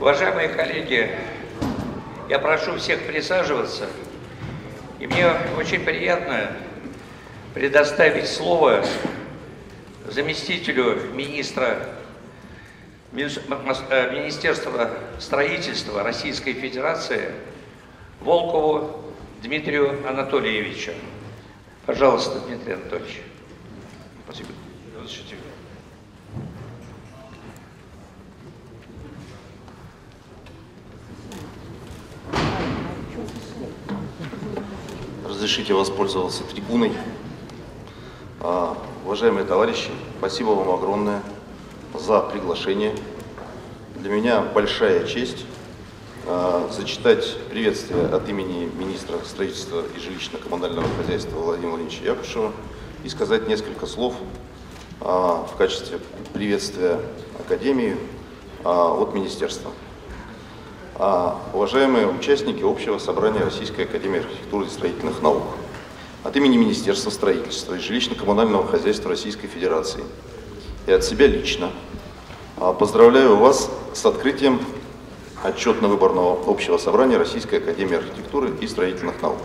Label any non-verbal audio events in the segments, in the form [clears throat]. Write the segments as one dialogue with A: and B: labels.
A: Уважаемые коллеги, я прошу всех присаживаться. И мне очень приятно предоставить слово заместителю министра э, Министерства строительства Российской Федерации Волкову Дмитрию Анатольевичу. Пожалуйста, Дмитрий Анатольевич. Спасибо. Разрешите.
B: Воспользоваться трибуной. А, уважаемые товарищи, спасибо вам огромное за приглашение. Для меня большая честь а, зачитать приветствие от имени министра строительства и жилищно-коммунального хозяйства Владимира Владимировича Якушева и сказать несколько слов а, в качестве приветствия Академии а, от Министерства. А, уважаемые участники Общего собрания Российской Академии архитектуры и строительных наук, от имени Министерства строительства и жилищно-коммунального хозяйства Российской Федерации и от себя лично а, поздравляю вас с открытием отчетно-выборного общего собрания Российской Академии архитектуры и строительных наук.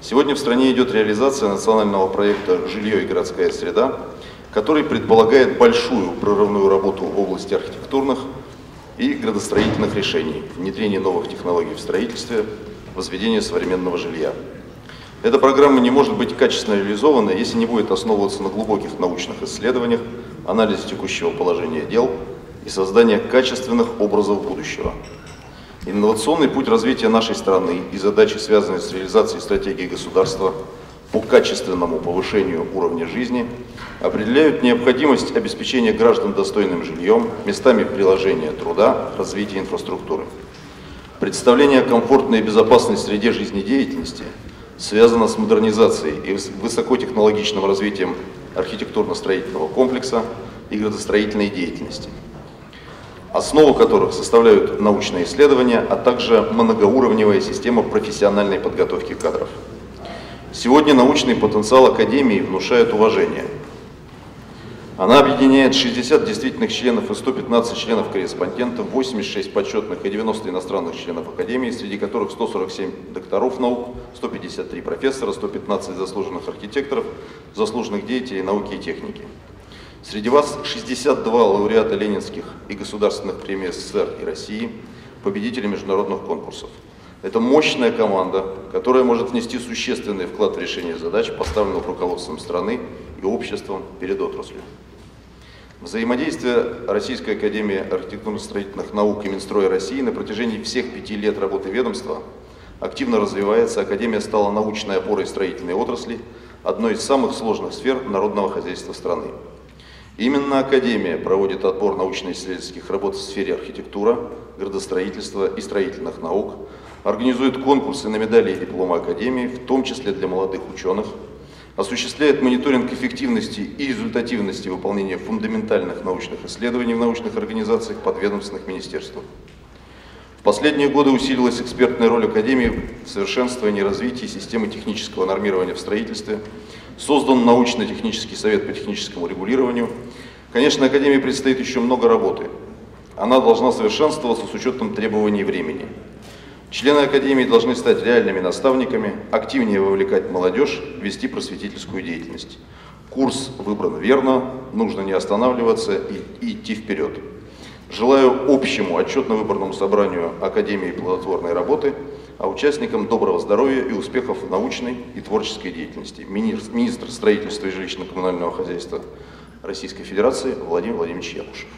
B: Сегодня в стране идет реализация национального проекта «Жилье и городская среда», который предполагает большую прорывную работу в области архитектурных и градостроительных решений, внедрение новых технологий в строительстве, возведение современного жилья. Эта программа не может быть качественно реализована, если не будет основываться на глубоких научных исследованиях, анализе текущего положения дел и создании качественных образов будущего. Инновационный путь развития нашей страны и задачи, связанные с реализацией стратегии государства по качественному повышению уровня жизни, определяют необходимость обеспечения граждан достойным жильем, местами приложения труда, развития инфраструктуры. Представление о комфортной и безопасной среде жизнедеятельности связано с модернизацией и высокотехнологичным развитием архитектурно-строительного комплекса и градостроительной деятельности, основу которых составляют научные исследования, а также многоуровневая система профессиональной подготовки кадров. Сегодня научный потенциал Академии внушает уважение. Она объединяет 60 действительных членов и 115 членов-корреспондентов, 86 почетных и 90 иностранных членов Академии, среди которых 147 докторов наук, 153 профессора, 115 заслуженных архитекторов, заслуженных деятелей науки и техники. Среди вас 62 лауреата ленинских и государственных премий СССР и России, победители международных конкурсов – это мощная команда, которая может внести существенный вклад в решение задач, поставленных руководством страны и обществом перед отраслью. Взаимодействие Российской Академии архитектурно-строительных наук и Минстроя России на протяжении всех пяти лет работы ведомства активно развивается. Академия стала научной опорой строительной отрасли, одной из самых сложных сфер народного хозяйства страны. Именно Академия проводит отбор научно-исследовательских работ в сфере архитектура, градостроительства и строительных наук, организует конкурсы на медали и дипломы Академии, в том числе для молодых ученых, осуществляет мониторинг эффективности и результативности выполнения фундаментальных научных исследований в научных организациях подведомственных министерствах. В последние годы усилилась экспертная роль Академии в совершенствовании и развитии системы технического нормирования в строительстве, создан научно-технический совет по техническому регулированию. Конечно, Академии предстоит еще много работы. Она должна совершенствоваться с учетом требований времени. Члены Академии должны стать реальными наставниками, активнее вовлекать молодежь, вести просветительскую деятельность. Курс выбран верно, нужно не останавливаться и, идти вперед. Желаю общему отчетно-выборному собранию Академии плодотворной работы, а участникам доброго здоровья и успехов в научной и творческой деятельности. Министр строительства и жилищно-коммунального хозяйства Российской Федерации Владимир Владимирович Якушев.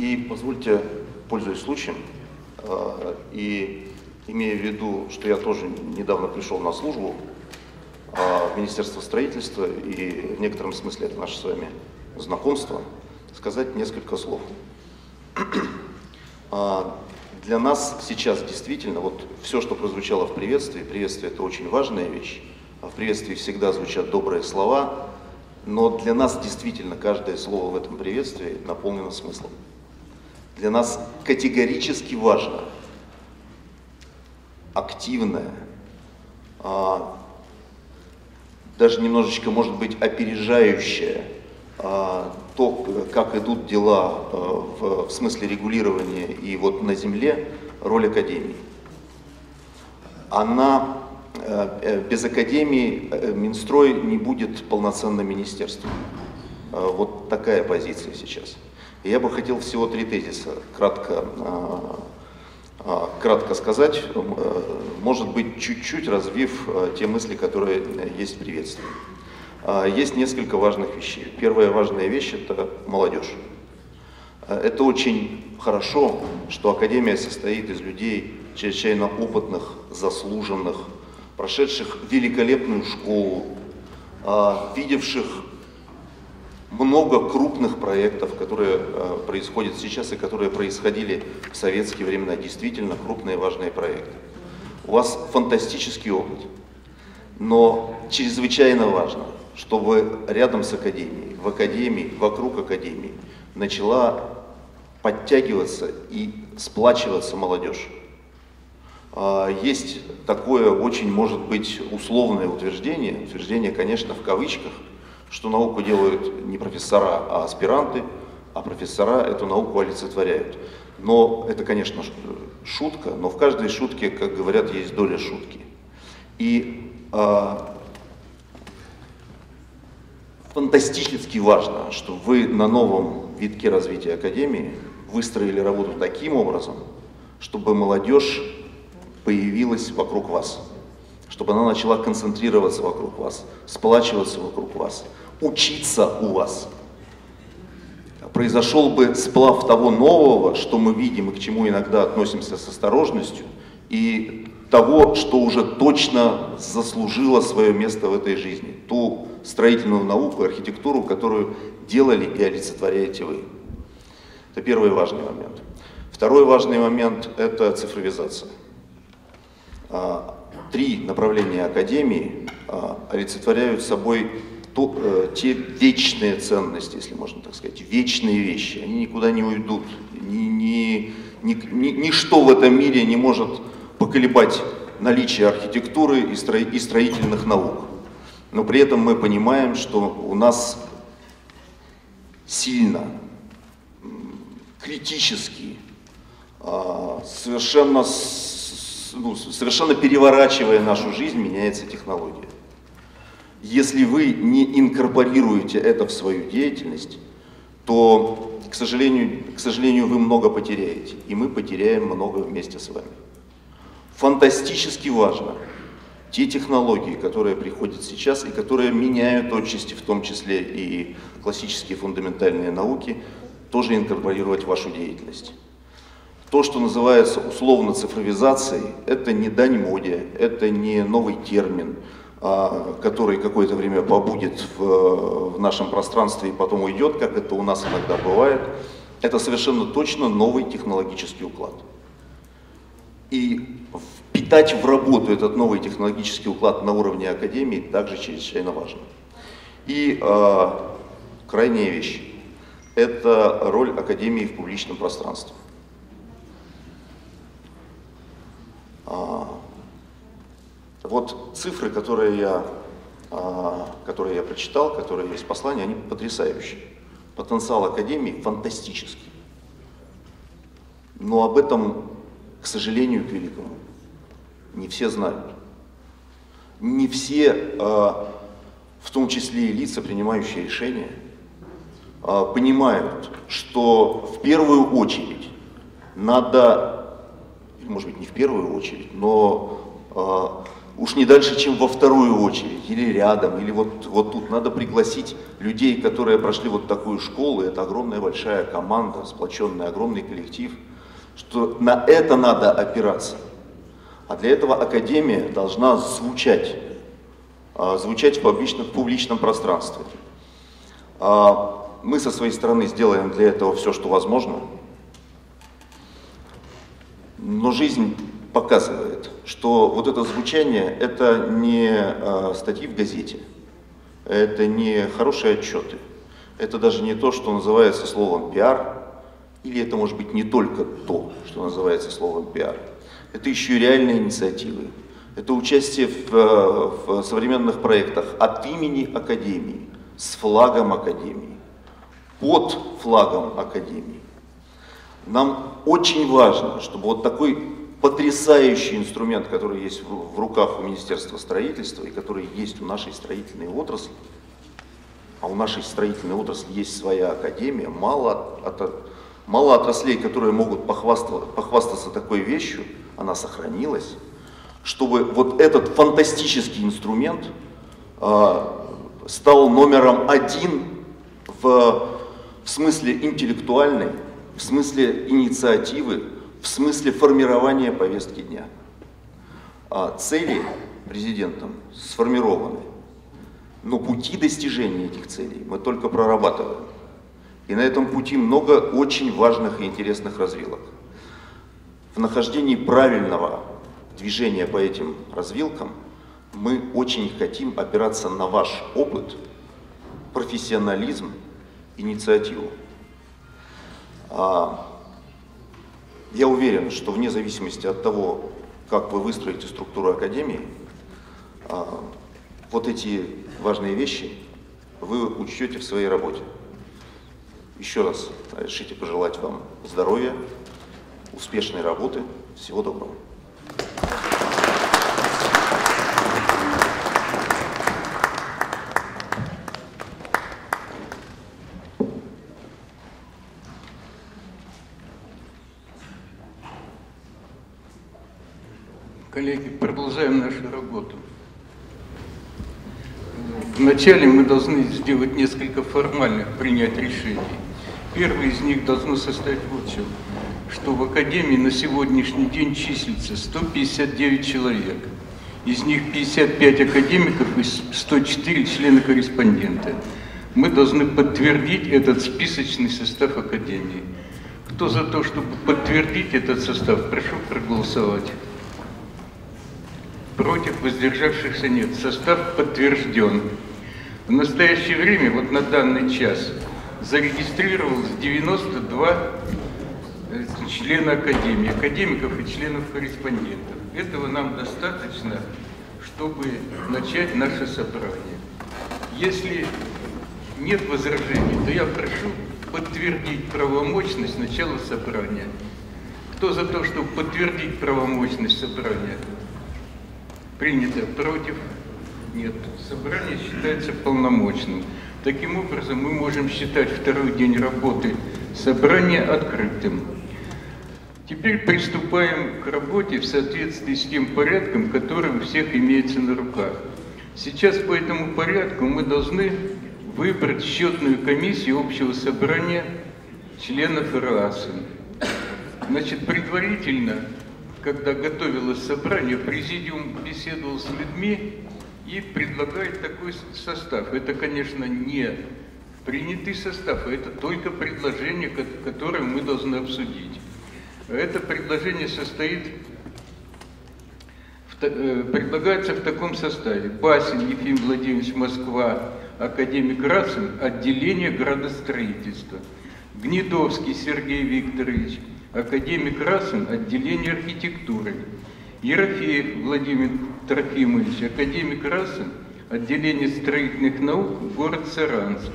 B: И позвольте, пользуясь случаем, э, и имея в виду, что я тоже недавно пришел на службу э, в Министерство строительства, и в некотором смысле это наше с вами знакомство, сказать несколько слов. А, для нас сейчас действительно, вот все, что прозвучало в приветствии, приветствие это очень важная вещь, а в приветствии всегда звучат добрые слова, но для нас действительно каждое слово в этом приветствии наполнено смыслом для нас категорически важно активное, а, даже немножечко, может быть, опережающее а, то, как идут дела э, в, смысле регулирования и вот на земле, роль Академии. Она, э, э, без Академии Минстрой не будет полноценным министерством. Вот такая позиция сейчас. Я бы хотел всего три тезиса кратко, кратко сказать, может быть, чуть-чуть развив те мысли, которые есть в приветствии. А, есть несколько важных вещей. Первая важная вещь – это молодежь. А, это очень хорошо, что Академия состоит из людей чрезвычайно опытных, заслуженных, прошедших великолепную школу, а, видевших много крупных проектов, которые происходят сейчас и которые происходили в советские времена, действительно крупные важные проекты. У вас фантастический опыт, но чрезвычайно важно – чтобы рядом с Академией, в Академии, вокруг Академии начала подтягиваться и сплачиваться молодежь. А, есть такое очень, может быть, условное утверждение, утверждение, конечно, в кавычках, что науку делают не профессора, а аспиранты, а профессора эту науку олицетворяют. Но это, конечно, шутка, но в каждой шутке, как говорят, есть доля шутки. И а, фантастически важно, что вы на новом витке развития Академии выстроили работу таким образом, чтобы молодежь появилась вокруг вас, чтобы она начала концентрироваться вокруг вас, сплачиваться вокруг вас, учиться у вас. Произошел бы сплав того нового, что мы видим и к чему иногда относимся с осторожностью, и того, что уже точно заслужило свое место в этой жизни, ту строительную науку, архитектуру, которую делали и олицетворяете вы. Это первый важный момент. Второй важный момент – это цифровизация. Три направления Академии а, олицетворяют собой то, э, те вечные ценности, если можно так сказать, вечные вещи. Они никуда не уйдут. Ни, ни, ни, ни, ничто в этом мире не может поколебать наличие архитектуры и, стро, и строительных наук но при этом мы понимаем, что у нас сильно, критически, а, совершенно, ну, совершенно переворачивая нашу жизнь, меняется технология. Если вы не инкорпорируете это в свою деятельность, то, к сожалению, к сожалению, вы много потеряете, и мы потеряем много вместе с вами. Фантастически важно – те технологии, которые приходят сейчас и которые меняют отчасти, в том числе и классические фундаментальные науки, тоже инкорпорировать в вашу деятельность. То, что называется условно цифровизацией, это не дань моде, это не новый термин, а, который какое-то время побудет в, нашем пространстве и потом уйдет, как это у нас иногда бывает. Это совершенно точно новый технологический уклад. И впитать в работу этот новый технологический уклад на уровне академии также чрезвычайно важно. И э, крайняя вещь – это роль академии в публичном пространстве. Вот цифры, которые я, а, которые я прочитал, которые есть в послании, они потрясающие. Потенциал Академии фантастический. Но об этом, к сожалению, к великому, не все знают. Не все, а, в том числе и лица, принимающие решения, а, понимают, что в первую очередь надо, может быть не в первую очередь, но а, уж не дальше, чем во вторую очередь, или рядом, или вот, вот тут надо пригласить людей, которые прошли вот такую школу, это огромная большая команда, сплоченный огромный коллектив, что на это надо опираться. А для этого Академия должна звучать, а, звучать в публичном, в публичном пространстве. А, мы со своей стороны сделаем для этого все, что возможно. Но жизнь показывает, что вот это звучание – это не а, статьи в газете, это не хорошие отчеты, это даже не то, что называется словом пиар, или это может быть не только то, что называется словом пиар – это еще и реальные инициативы. Это участие в, в современных проектах от имени Академии, с флагом Академии. под флагом Академии. Нам очень важно, чтобы вот такой потрясающий инструмент, который есть в руках у Министерства строительства и который есть у нашей строительной отрасли, а у нашей строительной отрасли есть своя академия, мало, от, мало отраслей, которые могут похвастаться, похвастаться такой вещью, она сохранилась, чтобы вот этот фантастический инструмент э, стал номером один в, в смысле интеллектуальной, в смысле инициативы, в смысле формирования повестки дня. А цели президентом сформированы, но пути достижения этих целей мы только прорабатываем. И на этом пути много очень важных и интересных развилок. В нахождении правильного движения по этим развилкам мы очень хотим опираться на ваш опыт, профессионализм, инициативу. А, я уверен, что вне зависимости от того, как вы выстроите структуру Академии, а, вот эти важные вещи вы учтете в своей работе. Еще раз решите пожелать вам здоровья, успешной работы. Всего доброго.
C: Коллеги, продолжаем нашу работу. Вначале мы должны сделать несколько формальных принять решений. Первое из них должно состоять в чем. Что в Академии на сегодняшний день числится 159 человек. Из них 55 академиков и 104 члена-корреспондента. Мы должны подтвердить этот списочный состав Академии. Кто за то, чтобы подтвердить этот состав, прошу проголосовать. Против воздержавшихся нет. Состав подтвержден. В настоящее время, вот на данный час, зарегистрировалось 92 э, члена Академии, академиков и членов-корреспондентов. Этого нам достаточно, чтобы начать наше собрание. Если нет возражений, то я прошу подтвердить правомочность начала собрания. Кто за то, чтобы подтвердить правомочность собрания? Принято. Против? Нет. Собрание считается полномочным. Таким образом, мы можем считать второй день работы собрания открытым. Теперь приступаем к работе в соответствии с тем порядком, который у всех имеется на руках. Сейчас по этому порядку мы должны выбрать счетную комиссию общего собрания членов РАСы. Значит, предварительно когда готовилось собрание, президиум беседовал с людьми и предлагает такой состав. Это, конечно, не принятый состав, а это только предложение, которое мы должны обсудить. Это предложение состоит, в, э, предлагается в таком составе. Басин Ефим Владимирович, Москва, академик Рацин, отделение градостроительства. Гнедовский Сергей Викторович, академик Расин, отделение архитектуры. Ерофеев Владимир Трофимович, академик Расин, отделение строительных наук, город Саранск.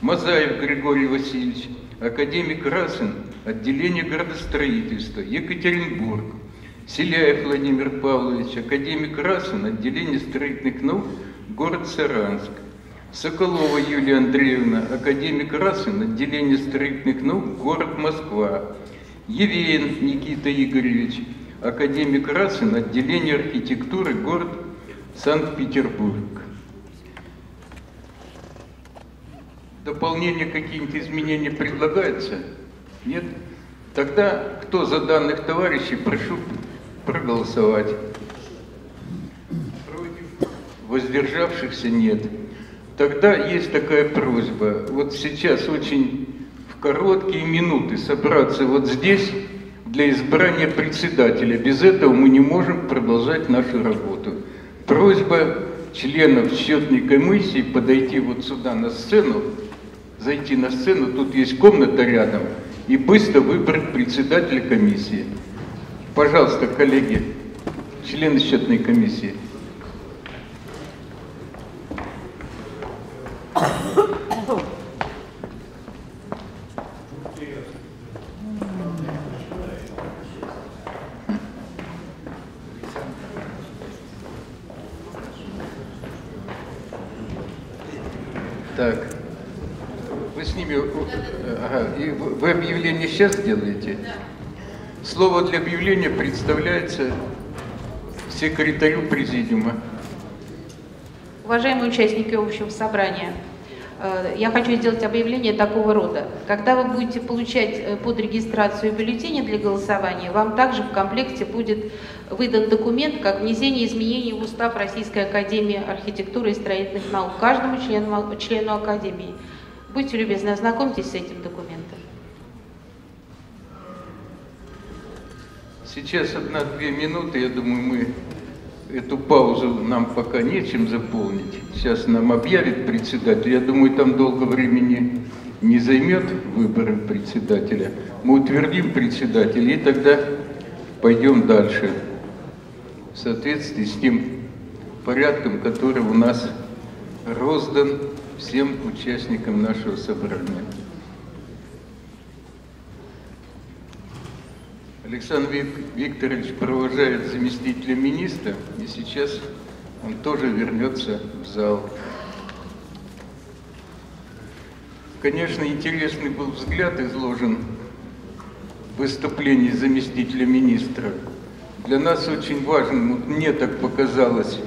C: Мазаев Григорий Васильевич, академик Расин, отделение градостроительства, Екатеринбург. Селяев Владимир Павлович, академик Расин, отделение строительных наук, город Саранск. Соколова Юлия Андреевна, академик Расин, отделение строительных наук, город Москва. Евеин Никита Игоревич, академик Рацин, отделение архитектуры, город Санкт-Петербург. Дополнения, какие-нибудь изменения предлагаются? Нет? Тогда кто за данных товарищей, прошу проголосовать. Против? Воздержавшихся нет. Тогда есть такая просьба. Вот сейчас очень короткие минуты собраться вот здесь для избрания председателя. Без этого мы не можем продолжать нашу работу. Просьба членов счетной комиссии подойти вот сюда на сцену, зайти на сцену, тут есть комната рядом, и быстро выбрать председателя комиссии. Пожалуйста, коллеги, члены счетной комиссии. Вы с ними... э, Ага, и вы вы объявление сейчас делаете? Слово для объявления представляется секретарю президиума.
D: Уважаемые участники общего собрания, э, я хочу сделать объявление такого рода. Когда вы будете получать э, под регистрацию бюллетени для голосования, вам также в комплекте будет выдан документ как внесение изменений в устав Российской Академии архитектуры и строительных наук каждому члену, члену Академии. Будьте любезны, ознакомьтесь с этим документом.
C: Сейчас одна-две минуты, я думаю, мы эту паузу нам пока нечем заполнить. Сейчас нам объявит председатель. Я думаю, там долго времени не займет выборы председателя. Мы утвердим председателя и тогда пойдем дальше в соответствии с тем порядком, который у нас роздан всем участникам нашего собрания. Александр Вик- Викторович провожает заместителя министра, и сейчас он тоже вернется в зал. Конечно, интересный был взгляд изложен в выступлении заместителя министра. Для нас очень важным, вот мне так показалось,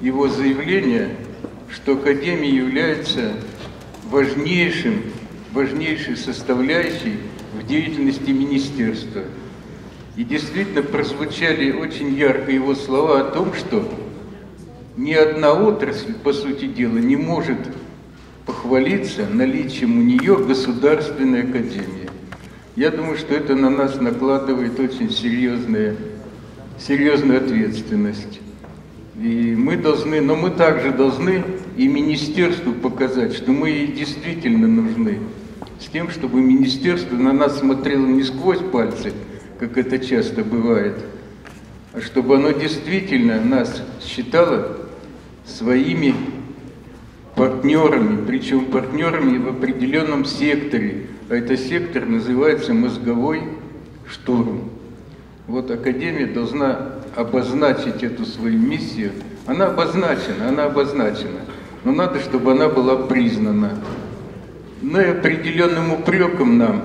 C: его заявление, что Академия является важнейшим, важнейшей составляющей в деятельности министерства. И действительно прозвучали очень ярко его слова о том, что ни одна отрасль, по сути дела, не может похвалиться наличием у нее государственной академии. Я думаю, что это на нас накладывает очень серьезные, серьезную ответственность. И мы должны, но мы также должны и министерству показать, что мы ей действительно нужны. С тем, чтобы министерство на нас смотрело не сквозь пальцы, как это часто бывает, а чтобы оно действительно нас считало своими партнерами, причем партнерами в определенном секторе. А этот сектор называется мозговой штурм. Вот Академия должна обозначить эту свою миссию. Она обозначена, она обозначена. Но надо, чтобы она была признана. Но и определенным упреком нам,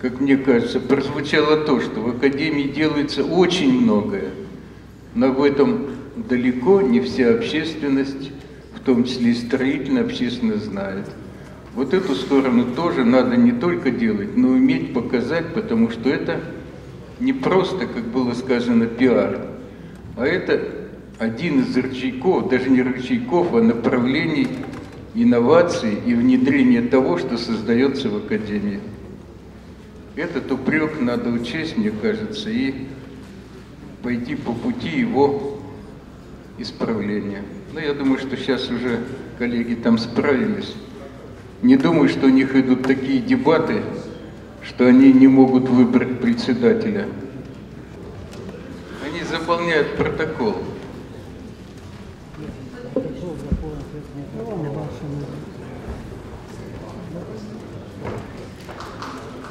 C: как мне кажется, прозвучало то, что в Академии делается очень многое. Но об этом далеко не вся общественность, в том числе и строительная общественность, знает. Вот эту сторону тоже надо не только делать, но уметь показать, потому что это не просто, как было сказано, пиар, а это один из рычагов, даже не рычагов, а направлений инноваций и внедрения того, что создается в Академии. Этот упрек надо учесть, мне кажется, и пойти по пути его исправления. Но я думаю, что сейчас уже коллеги там справились. Не думаю, что у них идут такие дебаты, что они не могут выбрать председателя. Они заполняют протокол.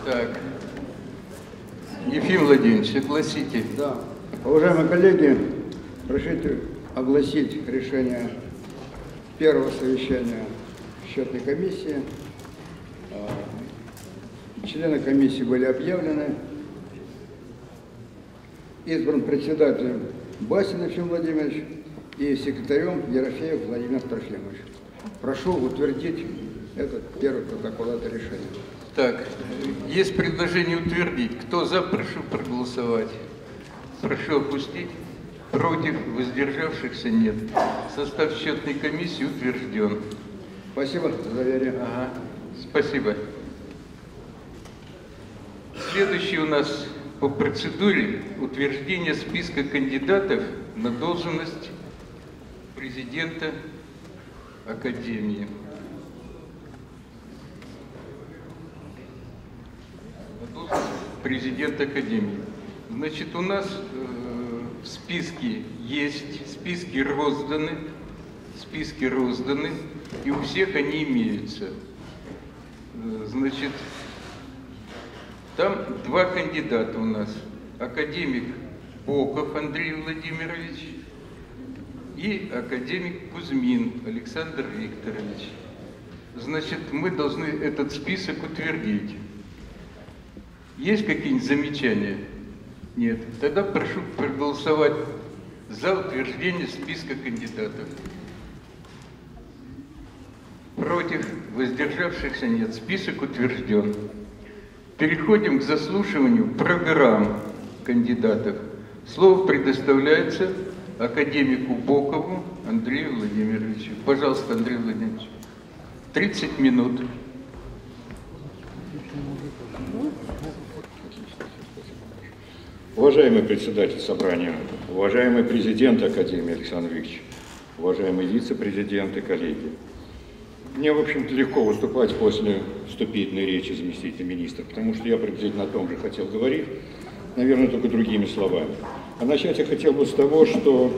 C: Так. Ефим Владимирович, огласите.
E: Да. Уважаемые коллеги, разрешите огласить решение первого совещания счетной комиссии. А, Члены комиссии были объявлены. Избран председателем Басин Ефим Владимирович и секретарем Ерофеев Владимир Трофимович. Прошу утвердить этот первый протокол, это решение.
C: Так, есть предложение утвердить. Кто за, прошу проголосовать. Прошу опустить. Против, воздержавшихся нет. Состав счетной комиссии утвержден.
E: Спасибо за доверие.
C: Ага, спасибо. Следующий у нас по процедуре утверждение списка кандидатов на должность президента Академии. На президента Академии. Значит, у нас э, в списке есть, списки розданы, списки розданы, и у всех они имеются. Э, Значит, там два кандидата у нас. Академик Боков Андрей Владимирович и академик Кузьмин Александр Викторович. значит, мы должны этот список утвердить. Есть какие-нибудь замечания? Нет. Тогда прошу проголосовать за утверждение списка кандидатов. Против, воздержавшихся нет. Список утвержден. Переходим к заслушиванию программ кандидатов. Слово предоставляется академику Бокову Андрею Владимировичу. Пожалуйста, Андрей Владимирович. 30 минут.
F: Уважаемый председатель собрания, уважаемый президент Академии Александр Викторович, уважаемые вице-президент и коллеги. Мне, в общем-то, легко выступать после вступительной речи заместителя министра, потому что я приблизительно о том же хотел говорить, наверное, только другими словами. А начать я хотел бы с того, что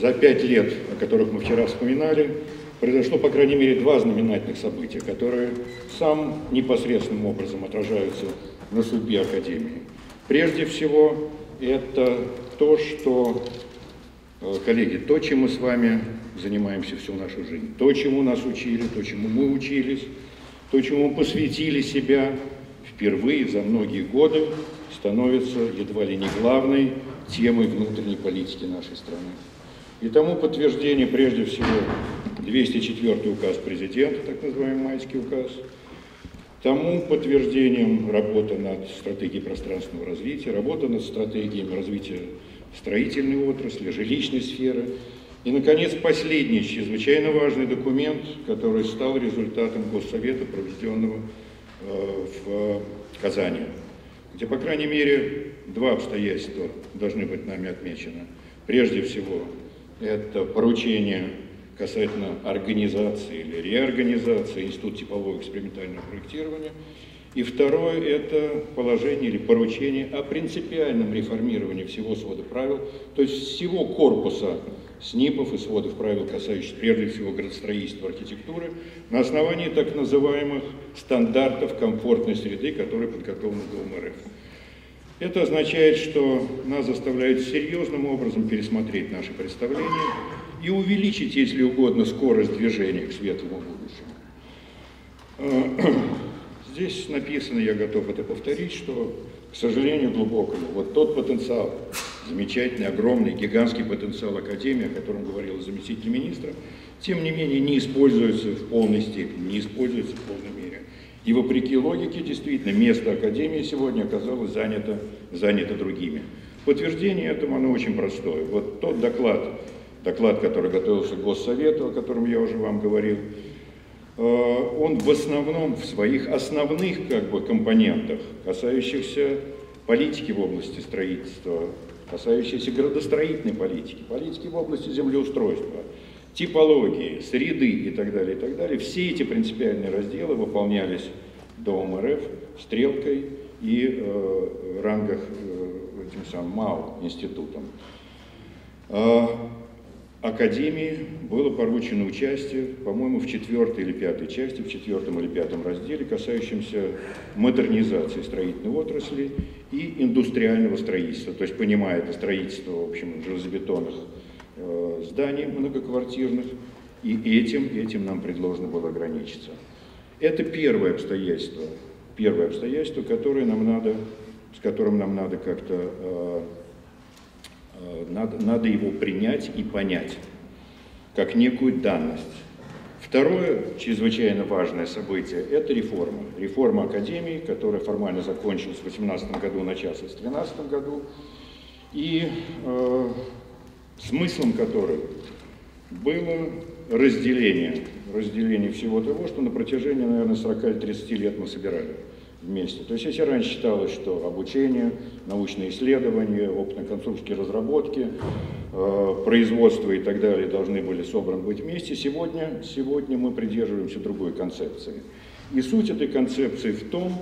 F: за пять лет, о которых мы вчера вспоминали, произошло, по крайней мере, два знаменательных события, которые самым непосредственным образом отражаются на судьбе Академии. Прежде всего, это то, что, э, коллеги, то, чем мы с вами занимаемся всю нашу жизнь, то, чему нас учили, то, чему мы учились, то, чему мы посвятили себя впервые за многие годы, становится едва ли не главной темой внутренней политики нашей страны. И тому подтверждение прежде всего 204 указ президента, так называемый майский указ, тому подтверждением работа над стратегией пространственного развития, работа над стратегиями развития строительной отрасли, жилищной сферы. И, наконец, последний чрезвычайно важный документ, который стал результатом Госсовета, проведенного э, в Казани, где, по крайней мере, два обстоятельства должны быть нами отмечены. Прежде всего, это поручение касательно организации или реорганизации Института типового экспериментального проектирования. И второе – это положение или поручение о принципиальном реформировании всего свода правил, то есть всего корпуса СНИПов и сводов правил, касающихся прежде всего градостроительства, архитектуры, на основании так называемых стандартов комфортной среды, которые подготовлены до РФ. Это означает, что нас заставляют серьезным образом пересмотреть наши представления и увеличить, если угодно, скорость движения к светлому будущему. [clears throat] Здесь написано, я готов это повторить, что, к сожалению, глубокому, вот тот потенциал, замечательный, огромный, гигантский потенциал Академии, о котором говорил заместитель министра, тем не менее не используется в полной степени, не используется в полной мере. И вопреки логике, действительно, место Академии сегодня оказалось занято, занято другими. Подтверждение этому, оно очень простое. Вот тот доклад, доклад, который готовился к Госсовету, о котором я уже вам говорил, э, он в основном в своих основных как бы, компонентах, касающихся политики в области строительства, касающихся градостроительной политики, политики в области землеустройства, типологии, среды и так далее, и так далее, все эти принципиальные разделы выполнялись до МРФ стрелкой и э, рангах э, этим самым МАУ институтом. Академии было поручено участие, по-моему, в четвертой или пятой части, в четвертом или пятом разделе, касающемся модернизации строительной отрасли и индустриального строительства. То есть, понимая это строительство, в общем, железобетонных э, зданий многоквартирных, и этим, этим нам предложено было ограничиться. Это первое обстоятельство, первое обстоятельство, которое нам надо, с которым нам надо как-то Э, надо, надо его принять и понять, как некую данность. Второе чрезвычайно важное событие – это реформа. Реформа Академии, которая формально закончилась в 2018 году, началась в 2013 году, и э, смыслом которой было разделение, разделение всего того, что на протяжении, наверное, 40 или 30 лет мы собирали вместе. То есть если раньше считалось, что обучение, научные исследования, опытно-конструкторские разработки, э, производство и так далее должны были собраны быть вместе, сегодня, сегодня мы придерживаемся другой концепции. И суть этой концепции в том,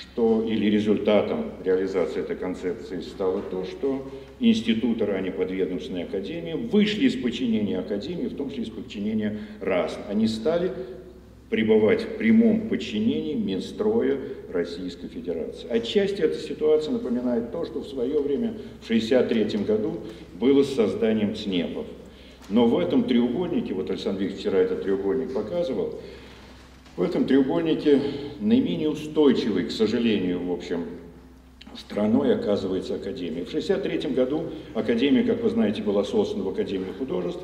F: что, или результатом реализации этой концепции стало то, что институты, ранее подведомственной академии, вышли из подчинения академии, в том числе из подчинения РАС. Они стали пребывать в прямом подчинении Минстроя Российской Федерации. Отчасти эта ситуация напоминает то, что в свое время, в 1963 году, было с созданием ЦНЕПов. Но в этом треугольнике, вот Александр Викторович вчера этот треугольник показывал, В этом треугольнике наименее устойчивый, к сожалению, в общем, страной оказывается Академия. В 1963 году Академия, как вы знаете, была создана в Академии художеств,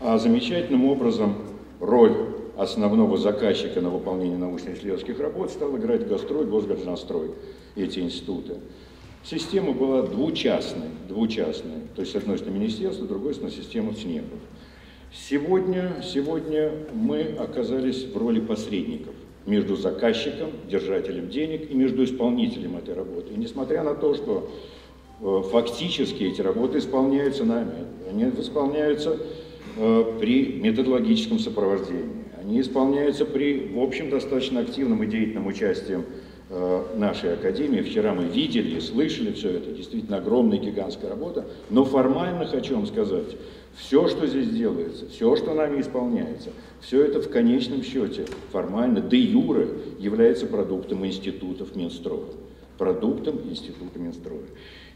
F: а замечательным образом роль основного заказчика на выполнение научно-исследовательских работ стал играть Гострой, Госгражданстрой, эти институты. Система была двучастной, двучастной, то есть с одной стороны министерство, с другой стороны система СНЕПов. Сегодня, сегодня мы оказались в роли посредников между заказчиком, держателем денег и между исполнителем этой работы. И несмотря на то, что э, фактически эти работы исполняются нами, они исполняются э, при методологическом сопровождении, они исполняются при, в общем, достаточно активном и деятельном участии э, нашей Академии. Вчера мы видели, слышали все это, действительно огромная гигантская работа, но формально хочу вам сказать, все, что здесь делается, все, что нами исполняется, все это в конечном счете формально, де юре, является продуктом институтов Минстроя. Продуктом института Минстроя.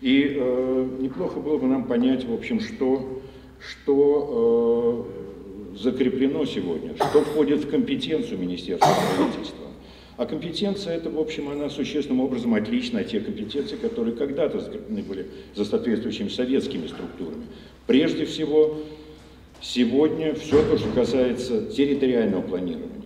F: И э, неплохо было бы нам понять, в общем, что, что э, закреплено сегодня, что входит в компетенцию Министерства правительства. А компетенция эта, в общем, она существенным образом отлична от тех компетенций, которые когда-то закреплены были за соответствующими советскими структурами. Прежде всего, сегодня все то, что касается территориального планирования,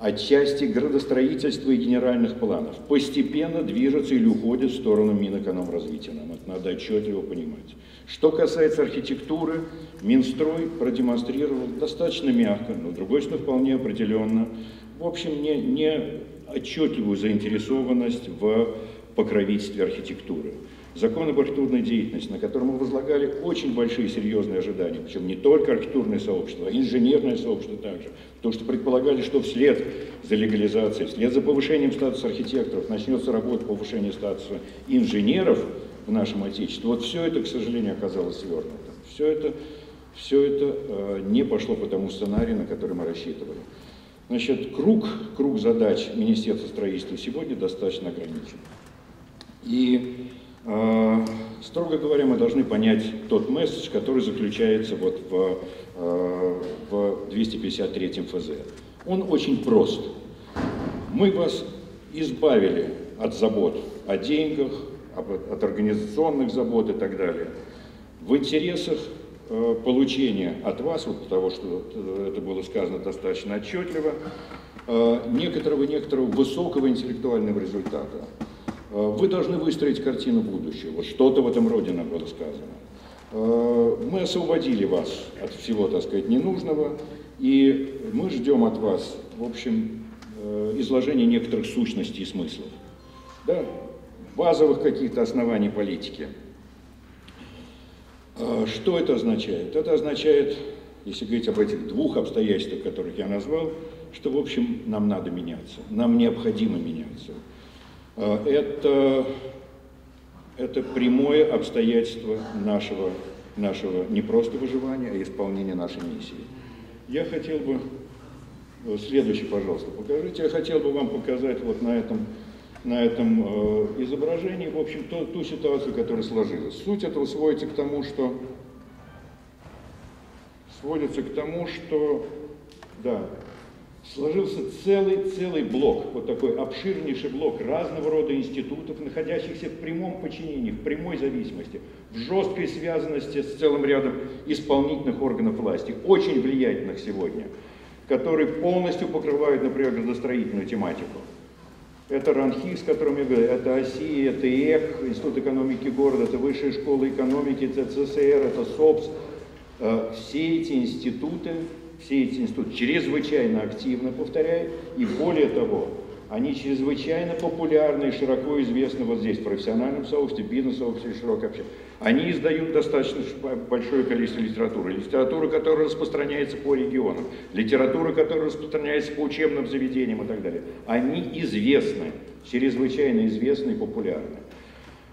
F: отчасти градостроительства и генеральных планов, постепенно движется или уходит в сторону Минэкономразвития. Нам это надо отчетливо понимать. Что касается архитектуры, Минстрой продемонстрировал достаточно мягко, но, другой стороны, вполне определенно, в общем, не, не отчетливую заинтересованность в покровительстве архитектуры закон об архитектурной деятельности, на котором мы возлагали очень большие серьезные ожидания, причем не только архитектурное сообщество, а инженерное сообщество также, потому что предполагали, что вслед за легализацией, вслед за повышением статуса архитекторов начнется работа повышения статуса инженеров в нашем Отечестве. Вот все это, к сожалению, оказалось свернуто. Все это, все это э, не пошло по тому сценарию, на который мы рассчитывали. Значит, круг, круг задач Министерства строительства сегодня достаточно ограничен. И строго говоря, мы должны понять тот месседж, который заключается вот в, а, в 253 ФЗ. Он очень прост. Мы вас избавили от забот о деньгах, от организационных забот и так далее. В интересах а, получения от вас, вот того, что это было сказано достаточно отчетливо, некоторого, некоторого высокого интеллектуального результата. Э, вы должны выстроить картину будущего. Вот что-то в этом роде нам было сказано. Э, мы освободили вас от всего, так сказать, ненужного, и мы ждем от вас, в общем, э, изложения некоторых сущностей и смыслов. Да? Базовых каких-то оснований политики. Что это означает? Это означает, если говорить об этих двух обстоятельствах, которых я назвал, что, в общем, нам надо меняться, нам необходимо меняться. А, это, это прямое обстоятельство нашего, нашего не просто выживания, а исполнения нашей миссии. Я хотел бы, следующий, пожалуйста, покажите, я хотел бы вам показать вот на этом, на этом э, изображении, в общем, то, ту ситуацию, которая сложилась. Суть этого сводится к тому, что сводится к тому, что, да, сложился целый-целый блок, вот такой обширнейший блок разного рода институтов, находящихся в прямом подчинении, в прямой зависимости, в жесткой связанности с целым рядом исполнительных органов власти, очень влиятельных сегодня, которые полностью покрывают, например, градостроительную тематику. Это РАНХИ, с которым я говорю, это ОСИ, это ИЭК, Институт экономики города, это Высшая школа экономики, это ЦССР, это СОПС. Э, все эти институты все эти институты чрезвычайно активно, повторяю, и более того, они чрезвычайно популярны и широко известны вот здесь, в профессиональном сообществе, бизнес-сообществе, широкое общение. Они издают достаточно большое количество литературы. Литература, которая распространяется по регионам, литература, которая распространяется по учебным заведениям и так далее. Они известны, чрезвычайно известны и популярны.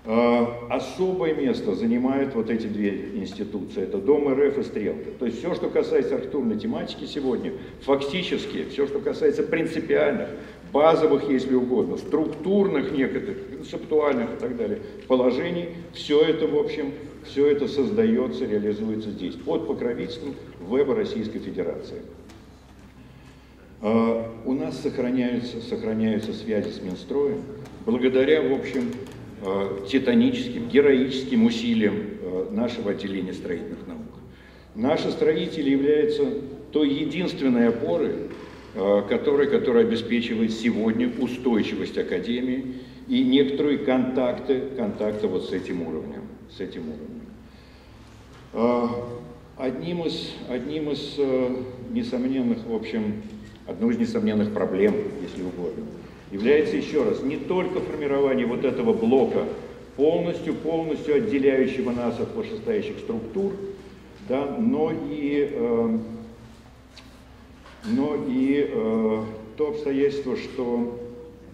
F: А, особое место занимают вот эти две институции. Это Дом РФ и Стрелка. То есть все, что касается архитектурной тематики сегодня, фактически все, что касается принципиальных, базовых, если угодно, структурных некоторых, концептуальных и так далее положений, все это, в общем, все это создается, реализуется здесь, под покровительством веба Российской Федерации. А, у нас сохраняются, сохраняются связи с Минстроем благодаря, в общем, титаническим, героическим усилиям а, нашего отделения строительных наук. Наши строители являются той единственной опорой, которая, которая обеспечивает сегодня устойчивость Академии и некоторые контакты, контакты вот с этим уровнем. С этим уровнем. Одним из, одним из э, несомненных, в общем, одной из несомненных проблем, если угодно, является еще раз не только формирование вот этого блока, полностью, полностью отделяющего нас от вышестоящих структур, да, но и, э, но и э, то обстоятельство, что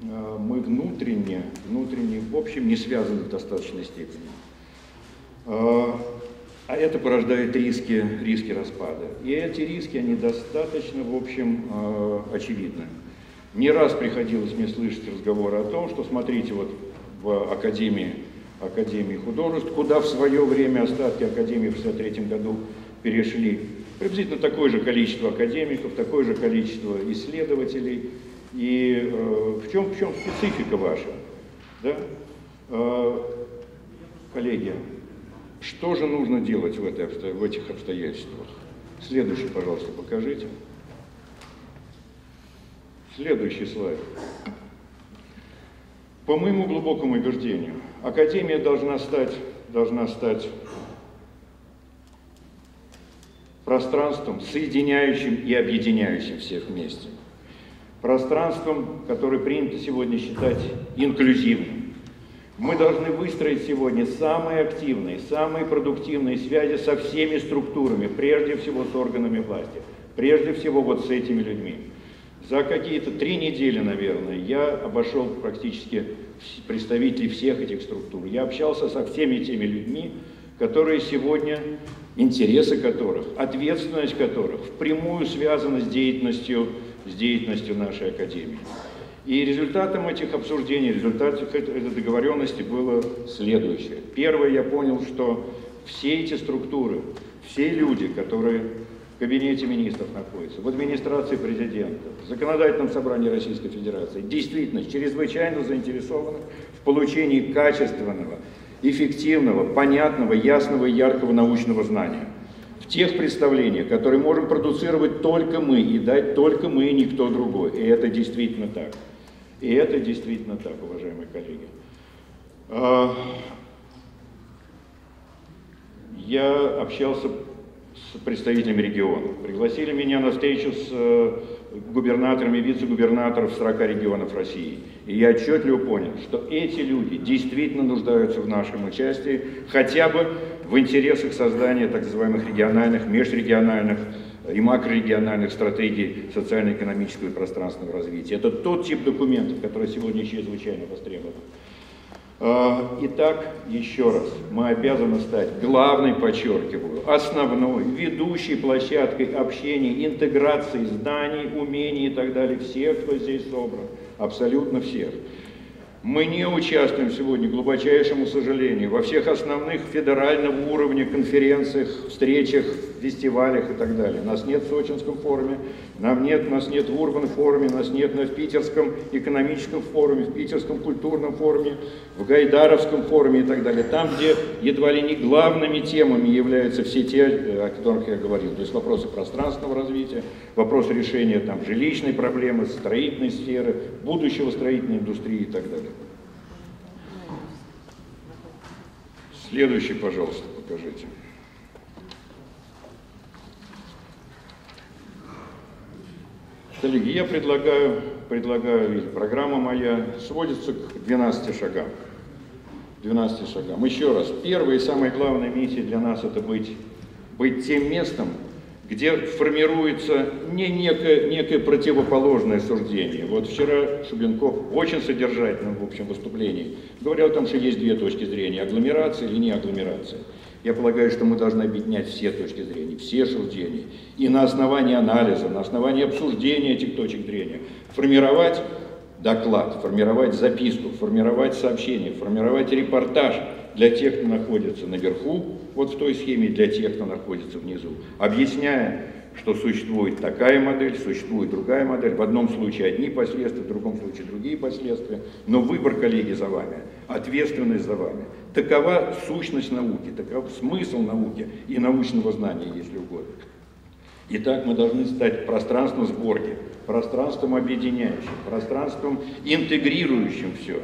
F: э, мы внутренне, внутренне, в общем, не связаны в достаточной степени. Э, а это порождает риски, риски распада. И эти риски, они достаточно, в общем, э, очевидны. Не раз приходилось мне слышать разговоры о том, что, смотрите, вот в Академии, Академии художеств, куда в свое время остатки Академии в 1963 году перешли, приблизительно такое же количество академиков, такое же количество исследователей. И э, в, чем, в чем специфика ваша? Да? Э, коллеги, что же нужно делать в, этой, в этих обстоятельствах? Следующий, пожалуйста, покажите. Следующий слайд. По моему глубокому убеждению, Академия должна стать, должна стать пространством, соединяющим и объединяющим всех вместе. Пространством, которое принято сегодня считать инклюзивным. Мы должны выстроить сегодня самые активные, самые продуктивные связи со всеми структурами, прежде всего с органами власти, прежде всего вот с этими людьми. За какие-то три недели, наверное, я обошел практически представителей всех этих структур. Я общался со всеми теми людьми, которые сегодня, интересы которых, ответственность которых впрямую связаны с деятельностью, с деятельностью нашей Академии. И результатом этих обсуждений, результатом этой договоренности было следующее. Первое, я понял, что все эти структуры, все люди, которые кабинете министров находятся, в администрации президента, в законодательном собрании Российской Федерации, действительно чрезвычайно заинтересованы в получении качественного, эффективного, понятного, ясного и яркого научного знания. В тех представлениях, которые можем продуцировать только мы и дать только мы и никто другой. И это действительно так. И это действительно так, уважаемые коллеги. А, я общался с представителями региона. Пригласили меня на встречу с э, губернаторами, вице-губернаторов 40 регионов России. И я отчетливо понял, что эти люди действительно нуждаются в нашем участии, хотя бы в интересах создания так называемых региональных, межрегиональных и макрорегиональных стратегий социально-экономического и пространственного развития. Это тот тип документов, который сегодня чрезвычайно востребован. А, итак, еще раз, мы обязаны стать главной, подчеркиваю, основной, ведущей площадкой общения, интеграции знаний, умений и так далее. Всех, кто здесь собран, абсолютно всех. Мы не участвуем сегодня, к глубочайшему сожалению, во всех основных федерального уровня конференциях, встречах, фестивалях и так далее. Нас нет в Сочинском форуме, нам нет, нас нет в Урбан форуме, нас нет в Питерском экономическом форуме, в Питерском культурном форуме, в Гайдаровском форуме и так далее. Там, где едва ли не главными темами являются все те, о которых я говорил. То есть вопросы пространственного развития, вопросы решения там, жилищной проблемы, строительной сферы, будущего строительной индустрии и так далее. Следующий, пожалуйста, покажите. Коллеги, я предлагаю, предлагаю, программа моя сводится к 12 шагам. 12 шагам. Еще раз, первая и самая главная миссия для нас это быть, быть тем местом, где формируется не некое, некое противоположное суждение. Вот вчера Шубенков в очень содержательном в общем, выступлении говорил о том, что есть две точки зрения, агломерация или не агломерация. Я полагаю, что мы должны объединять все точки зрения, все суждения. И на основании анализа, на основании обсуждения этих точек зрения формировать доклад, формировать записку, формировать сообщение, формировать репортаж для тех, кто находится наверху, вот в той схеме, для тех, кто находится внизу, объясняя что существует такая модель, существует другая модель. В одном случае одни последствия, в другом случае другие последствия. Но выбор, коллеги, за вами, ответственность за вами. Такова сущность науки, таков смысл науки и научного знания, если угодно. Итак, мы должны стать пространством сборки, пространством объединяющим, пространством интегрирующим все.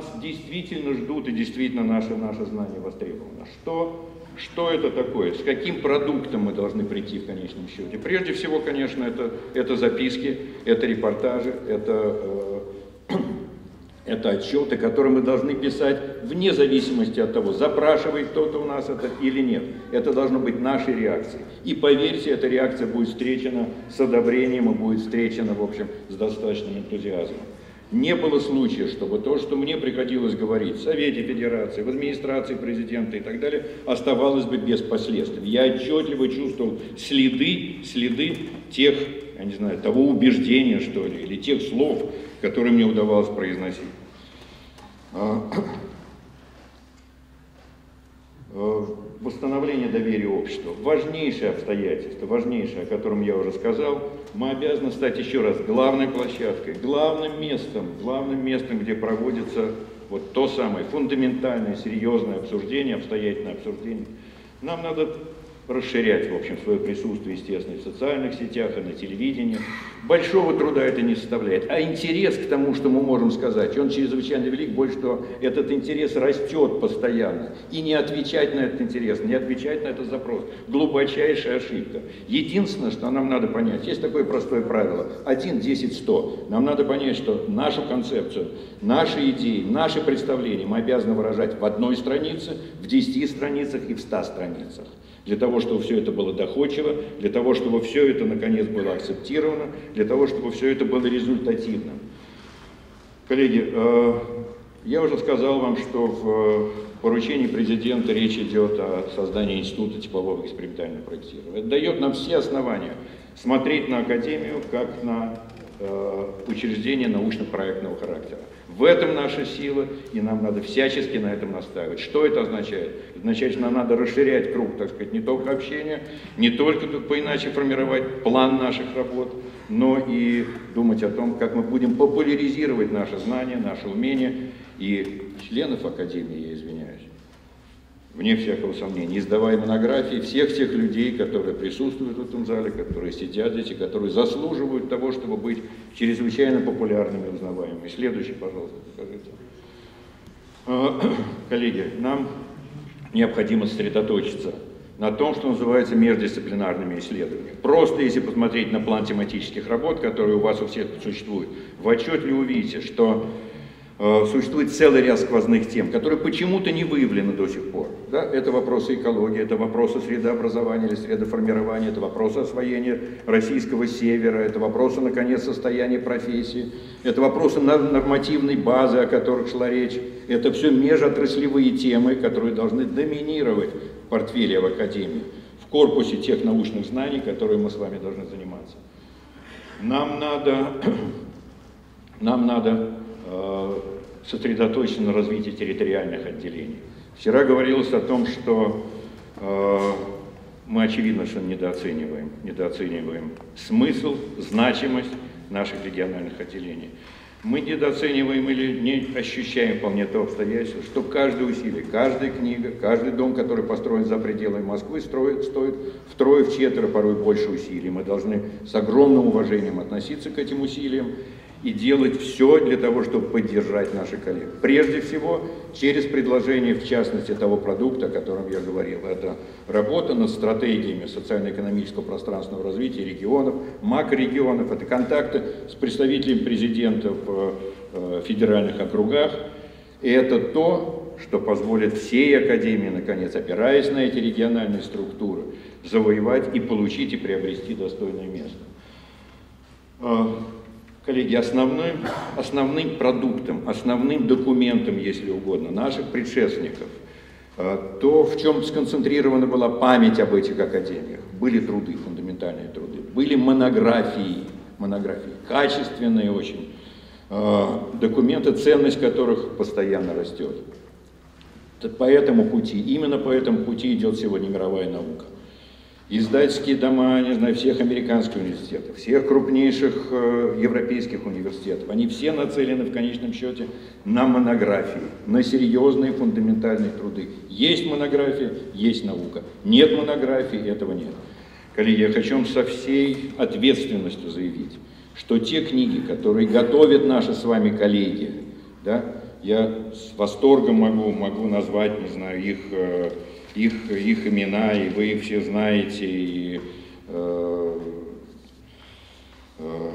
F: Нас действительно ждут и действительно наше, наше знание востребовано. Что, что это такое? С каким продуктом мы должны прийти в конечном счете? Прежде всего, конечно, это, это записки, это репортажи, это, э, [clears throat] это отчеты, которые мы должны писать вне зависимости от того, запрашивает кто-то у нас это или нет. Это должно быть нашей реакцией. И поверьте, эта реакция будет встречена с одобрением и будет встречена, в общем, с достаточным энтузиазмом. Не было случая, чтобы то, что мне приходилось говорить в Совете Федерации, в администрации президента и так далее, оставалось бы без последствий. Я отчетливо чувствовал следы, следы тех, я не знаю, того убеждения, что ли, или тех слов, которые мне удавалось произносить. А, Э, [clears throat] восстановление доверия общества. Важнейшее обстоятельство, важнейшее, о котором я уже сказал, мы обязаны стать еще раз главной площадкой, главным местом, главным местом, где проводится вот то самое фундаментальное, серьезное обсуждение, обстоятельное обсуждение. Нам надо расширять, в общем, свое присутствие, естественно, в социальных сетях и на телевидении. Большого труда это не составляет. А интерес к тому, что мы можем сказать, он чрезвычайно велик, больше того, этот интерес растет постоянно. И не отвечать на этот интерес, не отвечать на этот запрос – глубочайшая ошибка. Единственное, что нам надо понять, есть такое простое правило – 1, 10, 100. Нам надо понять, что нашу концепцию, наши идеи, наши представления мы обязаны выражать в одной странице, в 10 страницах и в 100 страницах для того, чтобы все это было доходчиво, для того, чтобы все это наконец было акцептировано, для того, чтобы все это было результативным. Коллеги, э, я уже сказал вам, что в поручении президента речь идет о создании Института теплового экспериментального проектирования. Это дает нам все основания смотреть на Академию как на э, учреждение научно-проектного характера. В этом наша сила, и нам надо всячески на этом настаивать. Что это означает? Означает, что нам надо расширять круг, так сказать, не только общения, не только тут поиначе формировать план наших работ, но и думать о том, как мы будем популяризировать наши знания, наши умения и членов Академии, я извиняюсь, вне всякого сомнения, издавая монографии всех тех людей, которые присутствуют в этом зале, которые сидят здесь и которые заслуживают того, чтобы быть чрезвычайно популярными и узнаваемыми. Следующий, пожалуйста, покажите. А, [clears throat] коллеги, нам необходимо сосредоточиться на том, что называется междисциплинарными исследованиями. Просто если посмотреть на план тематических работ, которые у вас у всех существуют, в отчете увидите, что существует целый ряд сквозных тем, которые почему-то не выявлены до сих пор. Да? Это вопросы экологии, это вопросы средообразования или средоформирования, это вопросы освоения российского севера, это вопросы, наконец, состояния профессии, это вопросы нормативной базы, о которых шла речь. Это все межотраслевые темы, которые должны доминировать в портфеле в Академии, в корпусе тех научных знаний, которые мы с вами должны заниматься. Нам надо, [clears throat] нам надо Э, сосредоточен на развитии территориальных отделений. Вчера говорилось о том, что э, мы очевидно, что недооцениваем, недооцениваем смысл, значимость наших региональных отделений. Мы недооцениваем или не ощущаем вполне то обстоятельство, что каждое усилие, каждая книга, каждый дом, который построен за пределами Москвы, строит, стоит втрое, в четверо, порой больше усилий. Мы должны с огромным уважением относиться к этим усилиям и делать все для того, чтобы поддержать наших коллег. Прежде всего, через предложение, в частности, того продукта, о котором я говорил. Это работа над стратегиями социально-экономического пространственного развития регионов, макрорегионов, это контакты с представителями президента в э, федеральных округах. И это то, что позволит всей Академии, наконец, опираясь на эти региональные структуры, завоевать и получить и приобрести достойное место. Коллеги, основным, основным продуктом, основным документом, если угодно, наших предшественников, э, то, в чем сконцентрирована была память об этих академиях, были труды, фундаментальные труды, были монографии, монографии, качественные очень, э, документы, ценность которых постоянно растет. По этому пути, именно по этому пути идет сегодня мировая наука. Издательские дома, не знаю, всех американских университетов, всех крупнейших э, европейских университетов, они все нацелены в конечном счете на монографии, на серьезные фундаментальные труды. Есть монография, есть наука. Нет монографии, этого нет. Коллеги, я хочу вам со всей ответственностью заявить, что те книги, которые готовят наши с вами коллеги, да, я с восторгом могу, могу назвать, не знаю, их, э, их, их имена, и вы их все знаете, и, э, э,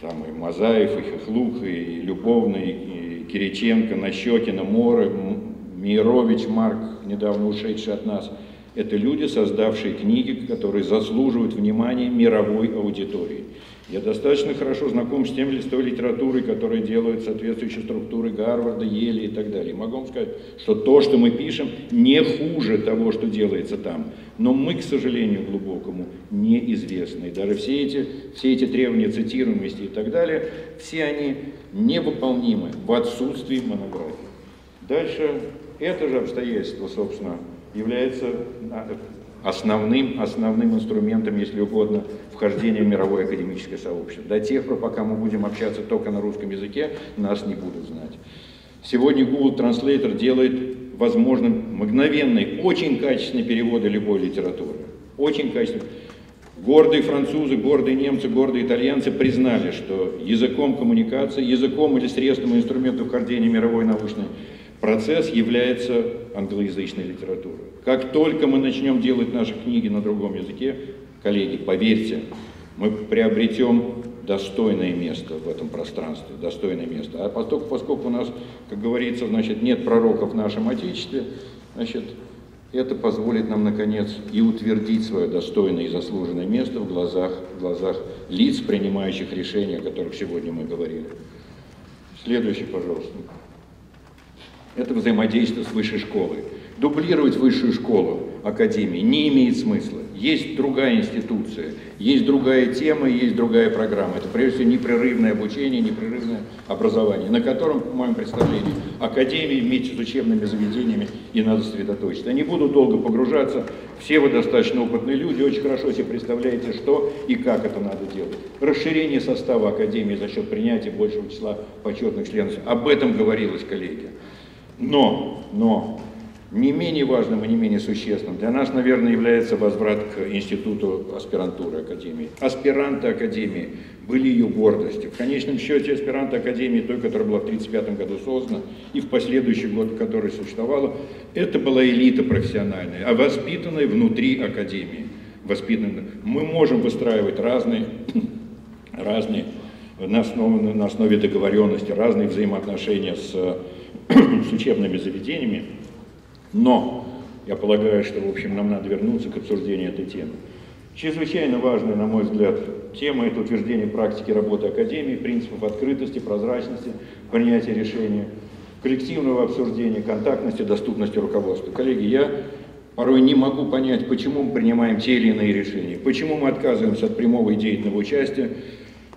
F: там и Мазаев, и Хохлух, и Любовный, и Кириченко, Нащекина, Моры, Мирович Марк, недавно ушедший от нас. Это люди, создавшие книги, которые заслуживают внимания мировой аудитории. Я достаточно хорошо знаком с тем листой литературой, которая делают соответствующие структуры Гарварда, Ели и так далее. Могу вам сказать, что то, что мы пишем, не хуже того, что делается там. Но мы, к сожалению, глубокому неизвестны. И даже все эти, все эти требования цитируемости и так далее, все они невыполнимы в отсутствии монографии. Дальше это же обстоятельство, собственно, является основным, основным инструментом, если угодно, вхождения в мировое академическое сообщество. До тех пор, пока мы будем общаться только на русском языке, нас не будут знать. Сегодня Google Translator делает возможным мгновенные, очень качественные переводы любой литературы. Очень качественные. Гордые французы, гордые немцы, гордые итальянцы признали, что языком коммуникации, языком или средством инструментом вхождения мировой научной процесс является англоязычной литературой. Как только мы начнем делать наши книги на другом языке, коллеги, поверьте, мы приобретем достойное место в этом пространстве, достойное место. А поскольку, поскольку у нас, как говорится, значит, нет пророков в нашем Отечестве, значит, это позволит нам, наконец, и утвердить свое достойное и заслуженное место в глазах, в глазах лиц, принимающих решения, о которых сегодня мы говорили. Следующий, пожалуйста это взаимодействие с высшей школой. Дублировать высшую школу, академии, не имеет смысла. Есть другая институция, есть другая тема, есть другая программа. Это, прежде всего, непрерывное обучение, непрерывное образование, на котором, по моему представлению, академии вместе с учебными заведениями и надо сосредоточиться. Я не буду долго погружаться, все вы достаточно опытные люди, очень хорошо себе представляете, что и как это надо делать. Расширение состава академии за счет принятия большего числа почетных членов, об этом говорилось, коллеги. Но, но, не менее важным и не менее существенным для нас, наверное, является возврат к институту аспирантуры Академии. Аспиранты Академии были ее гордостью. В конечном счете аспиранты Академии, той, которая была в 1935 году создана, и в последующий год, который существовала, это была элита профессиональная, а воспитанная внутри Академии. Воспитанная. Мы можем выстраивать разные, [clears throat] разные на основе, на основе договоренности, разные взаимоотношения с с учебными заведениями, но я полагаю, что, в общем, нам надо вернуться к обсуждению этой темы. Чрезвычайно важная, на мой взгляд, тема – это утверждение практики работы Академии, принципов открытости, прозрачности, принятия решений, коллективного обсуждения, контактности, доступности руководства. Коллеги, я порой не могу понять, почему мы принимаем те или иные решения, почему мы отказываемся от прямого и деятельного участия,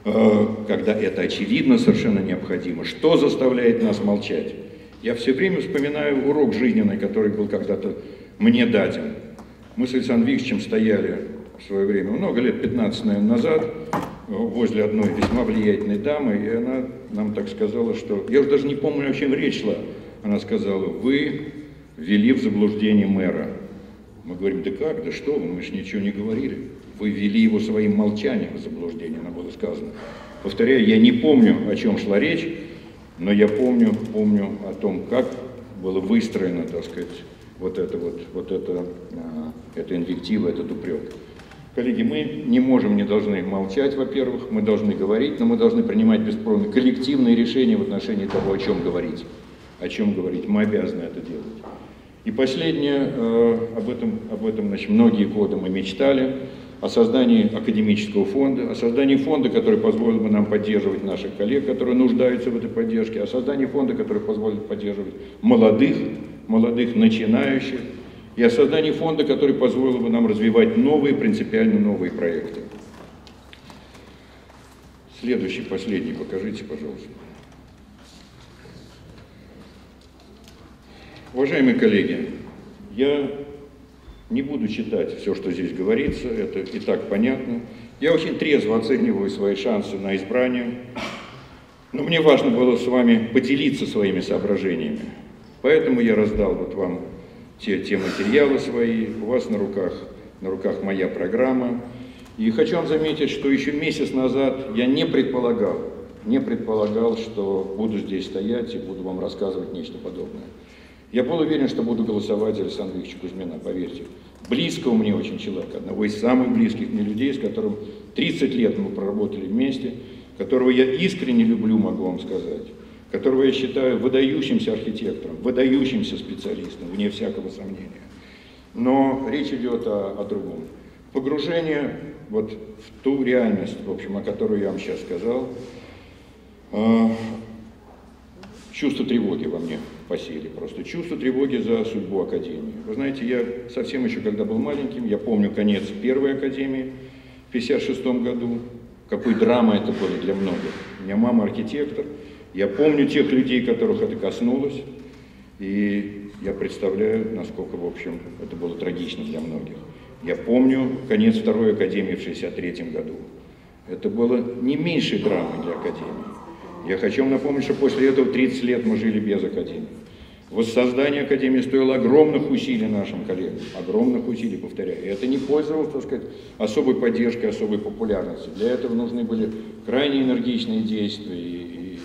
F: э, когда это очевидно совершенно необходимо, что заставляет нас молчать. Я все время вспоминаю урок жизненный, который был когда-то мне даден. Мы с Александром Викторовичем стояли в свое время, много лет, 15, наверное, назад, возле одной весьма влиятельной дамы, и она нам так сказала, что... Я уже даже не помню, о чем речь шла. Она сказала, вы ввели в заблуждение мэра. Мы говорим, да как, да что вы, мы же ничего не говорили. Вы ввели его своим молчанием в заблуждение, нам было сказано. Повторяю, я не помню, о чем шла речь, но я помню, помню о том, как было выстроено, так сказать, вот это вот, вот это, а, это инвектива, этот упрек. Коллеги, мы не можем, не должны молчать, во-первых, мы должны говорить, но мы должны принимать бесспорно коллективные решения в отношении того, о чем говорить. О чем говорить, мы обязаны это делать. И последнее, э, об этом, об этом значит, многие годы мы мечтали, о создании академического фонда, о создании фонда, который позволил бы нам поддерживать наших коллег, которые нуждаются в этой поддержке, о создании фонда, который позволит поддерживать молодых, молодых начинающих, и о создании фонда, который позволил бы нам развивать новые, принципиально новые проекты. Следующий, последний, покажите, пожалуйста. Уважаемые коллеги, я не буду читать все, что здесь говорится, это и так понятно. Я очень трезво оцениваю свои шансы на избрание, но мне важно было с вами поделиться своими соображениями. Поэтому я раздал вот вам те, те материалы свои, у вас на руках, на руках моя программа. И хочу вам заметить, что еще месяц назад я не предполагал, не предполагал, что буду здесь стоять и буду вам рассказывать нечто подобное. Я был уверен, что буду голосовать за Александра Ильича Кузьмина, поверьте. Близкого мне очень человека, одного из самых близких мне людей, с которым 30 лет мы проработали вместе, которого я искренне люблю, могу вам сказать, которого я считаю выдающимся архитектором, выдающимся специалистом, вне всякого сомнения. Но речь идет о, о другом. Погружение вот в ту реальность, в общем, о которой я вам сейчас сказал, э, чувство тревоги во мне посели просто. Чувство тревоги за судьбу Академии. Вы знаете, я совсем еще, когда был маленьким, я помню конец первой Академии в 56 году, какой драма это было для многих. У меня мама архитектор, я помню тех людей, которых это коснулось, и я представляю, насколько, в общем, это было трагично для многих. Я помню конец второй Академии в 63 году. Это было не меньшей драмой для Академии. Я хочу вам напомнить, что после этого 30 лет мы жили без Академии. Воссоздание Академии стоило огромных усилий нашим коллегам, огромных усилий, повторяю. И это не пользовалось, так сказать, особой поддержкой, особой популярностью. Для этого нужны были крайне энергичные действия и, и, и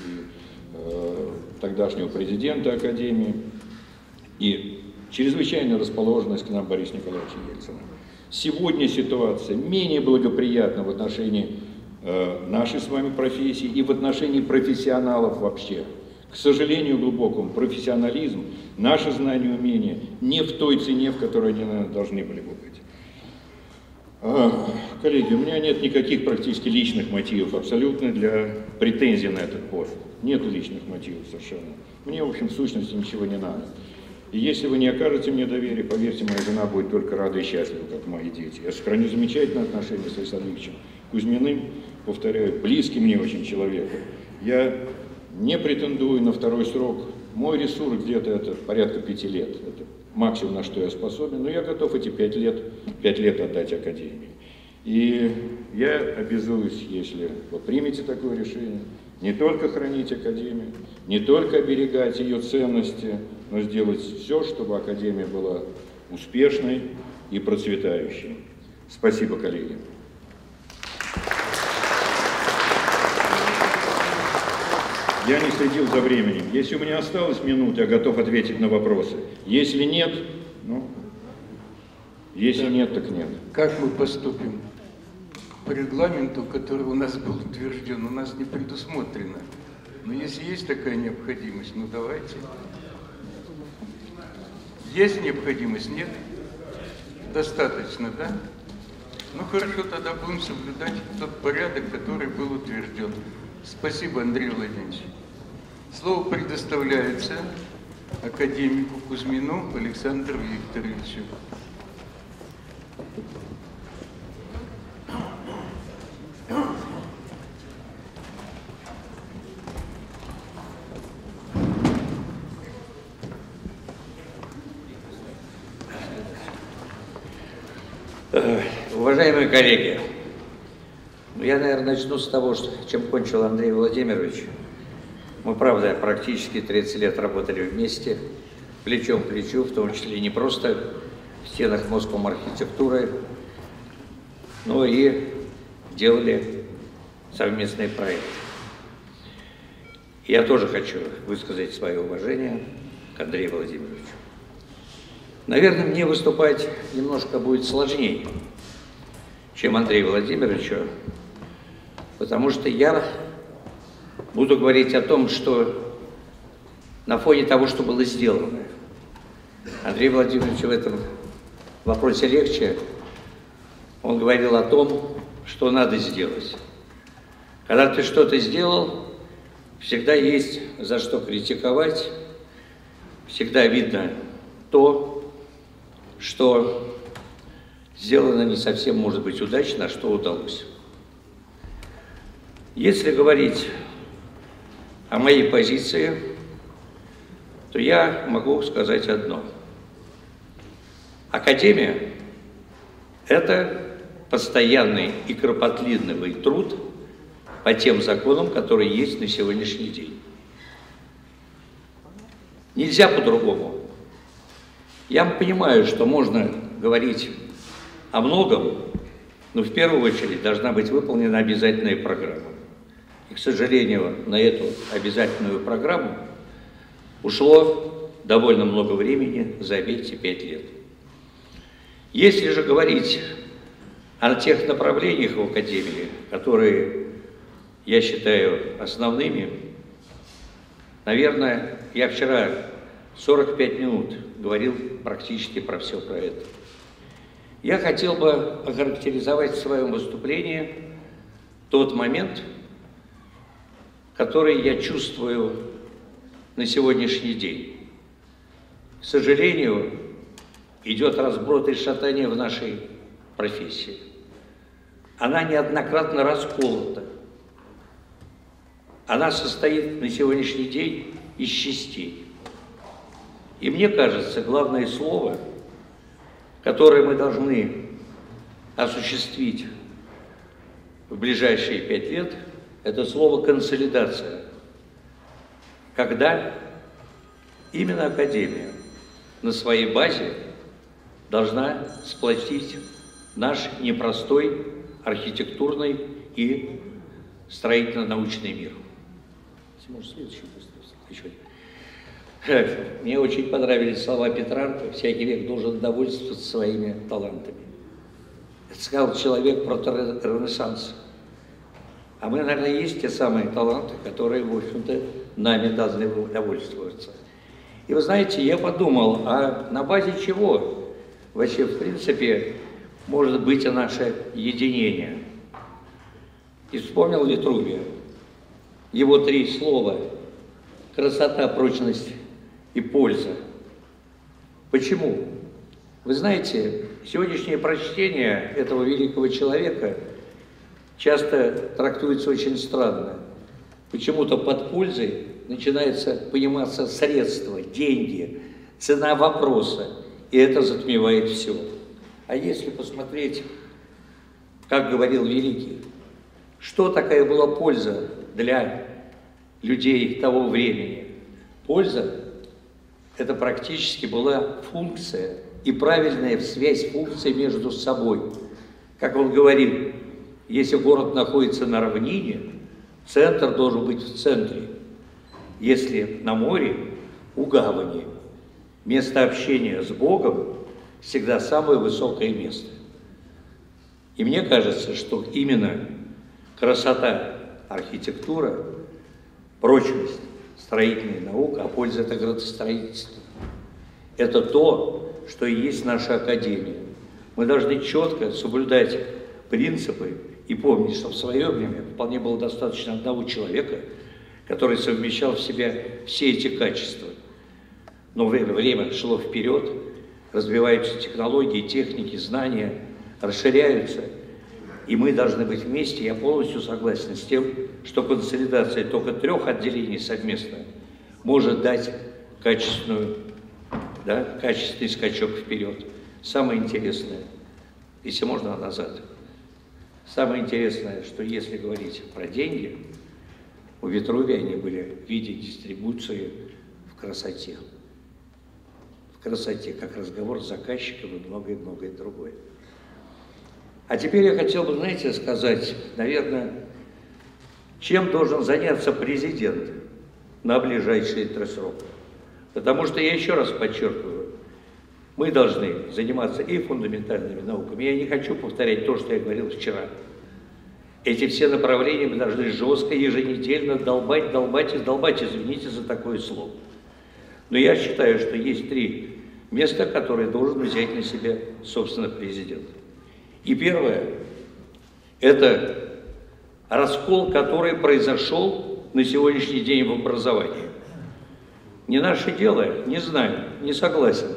F: э, тогдашнего президента Академии, и чрезвычайная расположенность к нам Бориса Николаевича Ельцина. Сегодня ситуация менее благоприятна в отношении нашей с вами профессии и в отношении профессионалов вообще. К сожалению глубокому, профессионализм, наше знание, умения не в той цене, в которой они наверное, должны были бы быть. А, коллеги, у меня нет никаких практически личных мотивов абсолютно для претензий на этот пост. Нет личных мотивов совершенно. Мне, в общем, в сущности ничего не надо. И если вы не окажете мне доверия, поверьте, моя жена будет только рада и счастлива, как мои дети. Я сохраню замечательные отношения с Александром Ильичем Кузьминым, повторяю, близкий мне очень человек. Я не претендую на второй срок. Мой ресурс где-то это порядка пяти лет. Это максимум, на что я способен. Но я готов эти пять лет, пять лет отдать Академии. И я обязуюсь, если вы примете такое решение, не только хранить Академию, не только оберегать ее ценности, но сделать все, чтобы Академия была успешной и процветающей. Спасибо, коллеги. Я не следил за временем. Если у меня осталось минута, я готов ответить на вопросы. Если нет, ну, если нет, так нет.
C: Как мы поступим? По регламенту, который у нас был утвержден, у нас не предусмотрено. Но если есть такая необходимость, ну давайте. Есть необходимость? Нет? Достаточно, да? Ну хорошо, тогда будем соблюдать тот порядок, который был утвержден. Спасибо, Андрей Владимирович. Слово предоставляется академику Кузьмину Александру Викторовичу.
A: Уважаемые коллеги, ну, я, наверное, начну с того, чем кончил Андрей Владимирович. Мы, правда, практически 30 лет работали вместе, плечом к плечу, в том числе не просто в стенах Москвом архитектуры, но и делали совместные проекты. Я тоже хочу высказать свое уважение к Андрею Владимировичу. Наверное, мне выступать немножко будет сложнее, чем Андрею Владимировичу, потому что я буду говорить о том, что на фоне того, что было сделано. Андрей Владимирович в этом вопросе легче. Он говорил о том, что надо сделать. Когда ты что-то сделал, всегда есть за что критиковать, всегда видно то, что сделано не совсем, может быть, удачно, а что удалось. Если говорить о моей позиции, то я могу сказать одно. Академия – это постоянный и кропотливый труд по тем законам, которые есть на сегодняшний день. Нельзя по-другому. Я понимаю, что можно говорить о многом, но в первую очередь должна быть выполнена обязательная программа. И, к сожалению, на эту обязательную программу ушло довольно много времени за эти пять лет. Если же говорить о тех направлениях в Академии, которые я считаю основными, наверное, я вчера 45 минут говорил практически про все про это. Я хотел бы охарактеризовать в своем выступлении тот момент, который я чувствую на сегодняшний день. К сожалению, идет разброд и шатание в нашей профессии. Она неоднократно расколота. Она состоит на сегодняшний день из частей. И мне кажется, главное слово, которое мы должны осуществить в ближайшие пять лет, это слово «консолидация». Когда именно Академия на своей базе должна сплотить наш непростой архитектурный и строительно-научный мир. Еще. Мне очень понравились слова Петрарка, всякий век должен довольствоваться своими талантами. Это сказал человек про Ренессанс. А мы, наверное, есть те самые таланты, которые, в общем-то, нами должны довольствоваться. И вы знаете, я подумал, а на базе чего вообще, в принципе, может быть наше единение? И вспомнил Витрувия. Его три слова – красота, прочность и польза. Почему? Вы знаете, сегодняшнее прочтение этого великого человека часто трактуется очень странно. Почему-то под пользой начинается пониматься средства, деньги, цена вопроса, и это затмевает все. А если посмотреть, как говорил Великий, что такая была польза для людей того времени? Польза – это практически была функция и правильная связь функций между собой. Как он говорил, если город находится на равнине, центр должен быть в центре. Если на море, у гавани. Место общения с Богом всегда самое высокое место. И мне кажется, что именно красота, архитектура, прочность, строительная наука, а польза это градостроительство. Это то, что и есть наша академия. Мы должны четко соблюдать принципы и помнить, что в свое время вполне было достаточно одного человека, который совмещал в себе все эти качества. Но время шло вперед, развиваются технологии, техники, знания, расширяются, и мы должны быть вместе. Я полностью согласен с тем, что консолидация только трех отделений совместно может дать качественную, да, качественный скачок вперед. Самое интересное, если можно назад, самое интересное, что если говорить про деньги, у Витрувия они были в виде дистрибуции в красоте красоте, как разговор с заказчиком и многое-многое другое. А теперь я хотел бы, знаете, сказать, наверное, чем должен заняться президент на ближайшие три срока. Потому что, я еще раз подчеркиваю, мы должны заниматься и фундаментальными науками. Я не хочу повторять то, что я говорил вчера. Эти все направления мы должны жестко, еженедельно долбать, долбать и долбать, извините за такое слово. Но я считаю, что есть три место, которое должен взять на себя, собственно, президент. И первое – это раскол, который произошел на сегодняшний день в образовании. Не наше дело, не знаю, не согласен.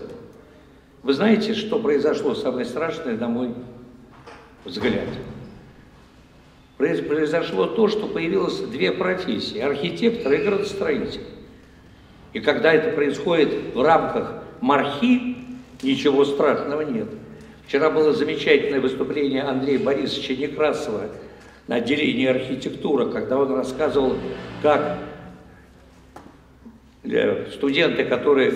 A: Вы знаете, что произошло самое страшное, на мой взгляд? Произошло то, что появилось две профессии – архитектор и градостроитель. И когда это происходит в рамках мархи, ничего страшного нет. Вчера было замечательное выступление Андрея Борисовича Некрасова на отделении архитектуры, когда он рассказывал, как студенты, которые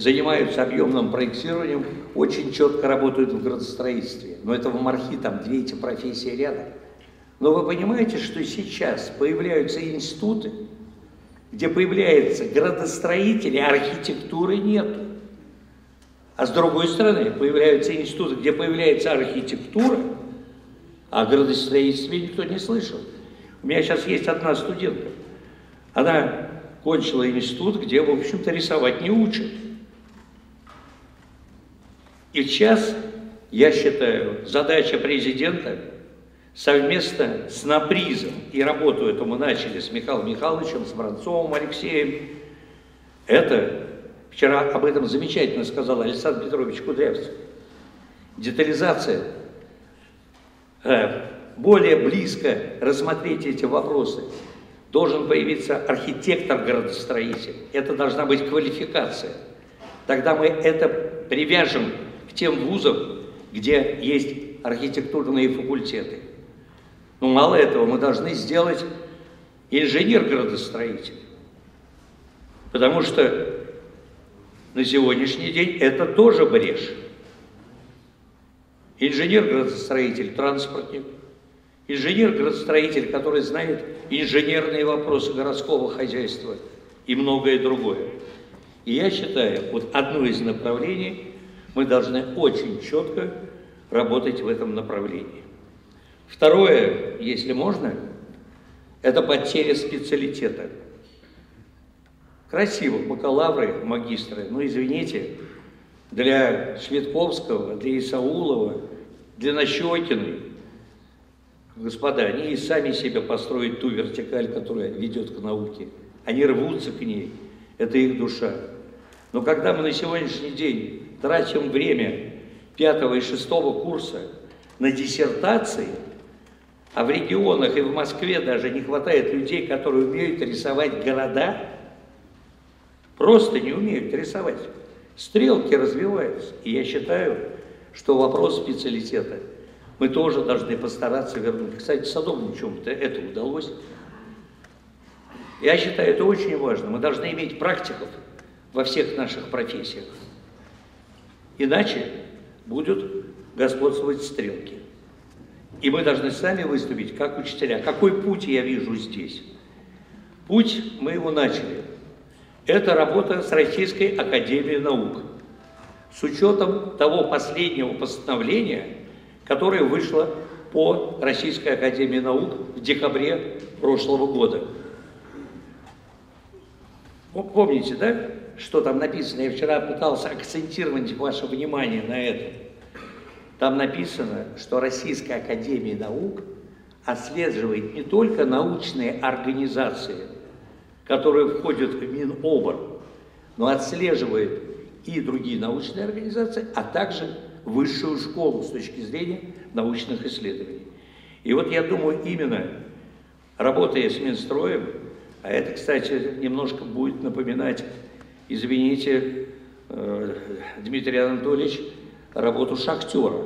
A: занимаются объемным проектированием, очень четко работают в градостроительстве. Но это в Мархи, там две эти профессии рядом. Но вы понимаете, что сейчас появляются институты, где появляются градостроители, а архитектуры нет. А с другой стороны, появляются институты, где появляется архитектура, а градостроительстве никто не слышал. У меня сейчас есть одна студентка. Она кончила институт, где, в общем-то, рисовать не учат. Сейчас, я считаю, задача президента совместно с НАПРИЗом, и работу эту мы начали с Михаилом Михайловичем, с Воронцовым Алексеем, это, вчера об этом замечательно сказал Александр Петрович Кудрявцев, детализация, э, более близко рассмотреть эти вопросы. Должен появиться архитектор-градостроитель. Это должна быть квалификация. Тогда мы это привяжем тем вузам, где есть архитектурные факультеты. Но мало этого, мы должны сделать инженер-градостроитель. Потому что на сегодняшний день это тоже брешь. Инженер-градостроитель, транспортник, инженер-градостроитель, который знает инженерные вопросы городского хозяйства и многое другое. И я считаю, вот одно из направлений мы должны очень четко работать в этом направлении. Второе, если можно, это потеря специалитета. Красиво, бакалавры, магистры, но извините, для Шведковского, для Исаулова, для Нащекиной, господа, они и сами себе построят ту вертикаль, которая ведет к науке. Они рвутся к ней, это их душа. Но когда мы на сегодняшний день тратим время пятого и шестого курса на диссертации – а в регионах и в Москве даже не хватает людей, которые умеют рисовать города. Просто не умеют рисовать. Стрелки развиваются. И я считаю, что вопрос специалитета мы тоже должны постараться вернуть. Кстати, Садовничему-то это удалось. Я считаю, это очень важно. Мы должны иметь практиков во всех наших профессиях. Иначе будут господствовать стрелки. И мы должны сами выступить как учителя. Какой путь я вижу здесь? Путь мы его начали. Это работа с Российской Академией Наук. С учетом того последнего постановления, которое вышло по Российской Академии Наук в декабре прошлого года. Помните, да, что там написано? Я вчера пытался акцентировать ваше внимание на этом. Там написано, что Российская Академия Наук отслеживает не только научные организации, которые входят в Минобр, но отслеживает и другие научные организации, а также высшую школу с точки зрения научных исследований. И вот я думаю, именно работая с Минстроем, а это, кстати, немножко будет напоминать, извините, э, Дмитрий Анатольевич, работу шахтера.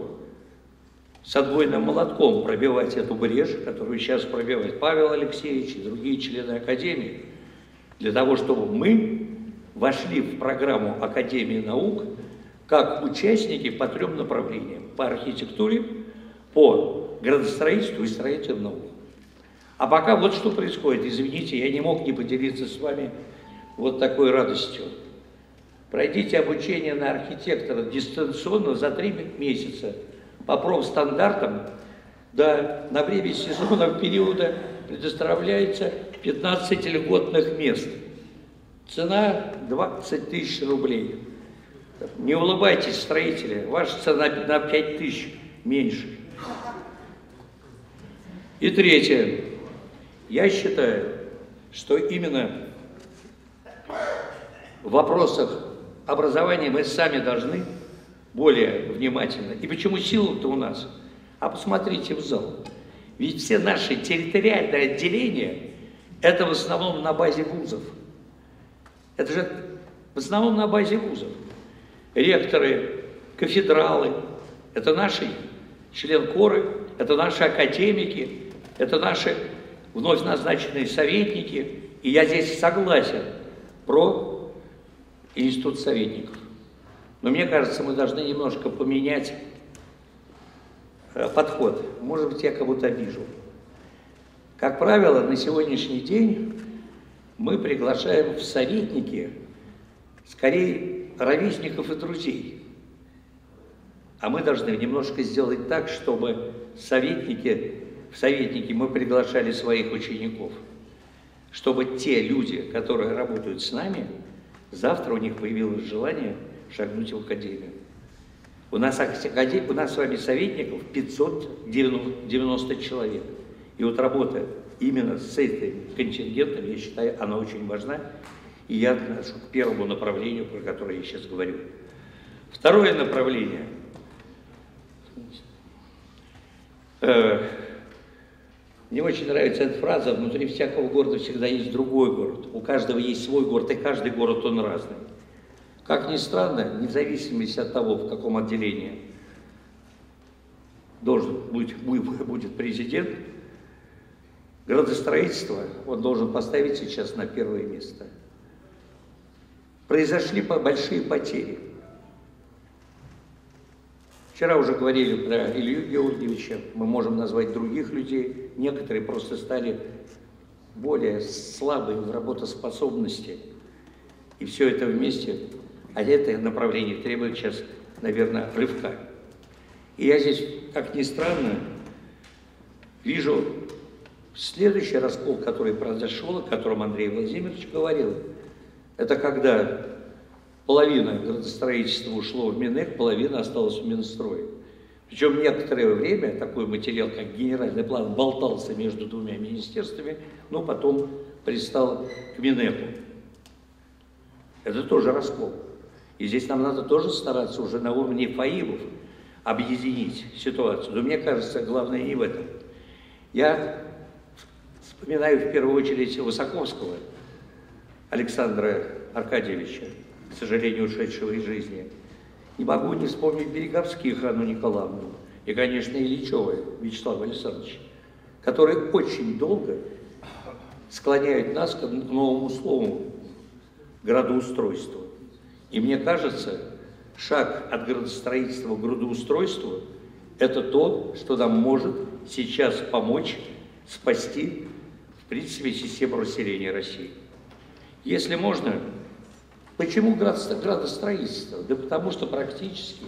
A: С отбойным молотком пробивать эту брешь, которую сейчас пробивает Павел Алексеевич и другие члены Академии, для того, чтобы мы вошли в программу Академии наук как участники по трем направлениям. По архитектуре, по градостроительству и строительным наукам. А пока вот что происходит. Извините, я не мог не поделиться с вами вот такой радостью. Пройдите обучение на архитектора дистанционно за три месяца по профстандартам, да, на время сезонного периода предоставляется 15 льготных мест. Цена 20 тысяч рублей. Не улыбайтесь, строители, ваша цена на 5 тысяч меньше. И третье. Я считаю, что именно в вопросах образование мы сами должны более внимательно. И почему сила-то у нас? А посмотрите в зал. Ведь все наши территориальные отделения, это в основном на базе вузов. Это же В основном на базе вузов. Ректоры, кафедралы, это наши член коры, это наши академики, это наши вновь назначенные советники. И я здесь согласен про институт советников. Но мне кажется, мы должны немножко поменять э, подход. Может быть, я кого-то обижу. Как правило, на сегодняшний день мы приглашаем в советники скорее ровесников и друзей. А мы должны немножко сделать так, чтобы советники, в советники мы приглашали своих учеников, чтобы те люди, которые работают с нами, завтра у них появилось желание шагнуть в академию. У нас, у нас с вами советников 590 человек. И вот работа именно с этим контингентом, я считаю, она очень важна. И я отношу к первому направлению, про которое я сейчас говорю. Второе направление – Э, мне очень нравится эта фраза, внутри всякого города всегда есть другой город. У каждого есть свой город, и каждый город он разный. Как ни странно, вне зависимости от того, в каком отделении должен быть, [laughs] будет президент, градостроительство он должен поставить сейчас на первое место. Произошли большие потери. Вчера уже говорили про Илью Георгиевича, мы можем назвать других людей, некоторые просто стали более слабые в работоспособности. И все это вместе, а это направление требует сейчас, наверное, рывка. И я здесь, как ни странно, вижу следующий раскол, который произошел, о котором Андрей Владимирович говорил, это когда Половина градостроительства ушло в Минэк, половина осталась в Минстрое. Причем некоторое время такой материал, как генеральный план, болтался между двумя министерствами, но потом пристал к Минэку. Это тоже раскол. И здесь нам надо тоже стараться уже на уровне ФАИБов объединить ситуацию. Но мне кажется, главное не в этом. Я вспоминаю в первую очередь Высоковского Александра Аркадьевича, к сожалению, ушедшего из жизни. Не могу не вспомнить Береговских Анну Николаевну и, конечно, Ильичева Вячеслава Александровича, которые очень долго склоняют нас к новому слову градоустройству. И мне кажется, шаг от градостроительства к градоустройству – это то, что нам может сейчас помочь спасти, в принципе, систему расселения России. Если можно, Почему градостроительство? Да потому что практически,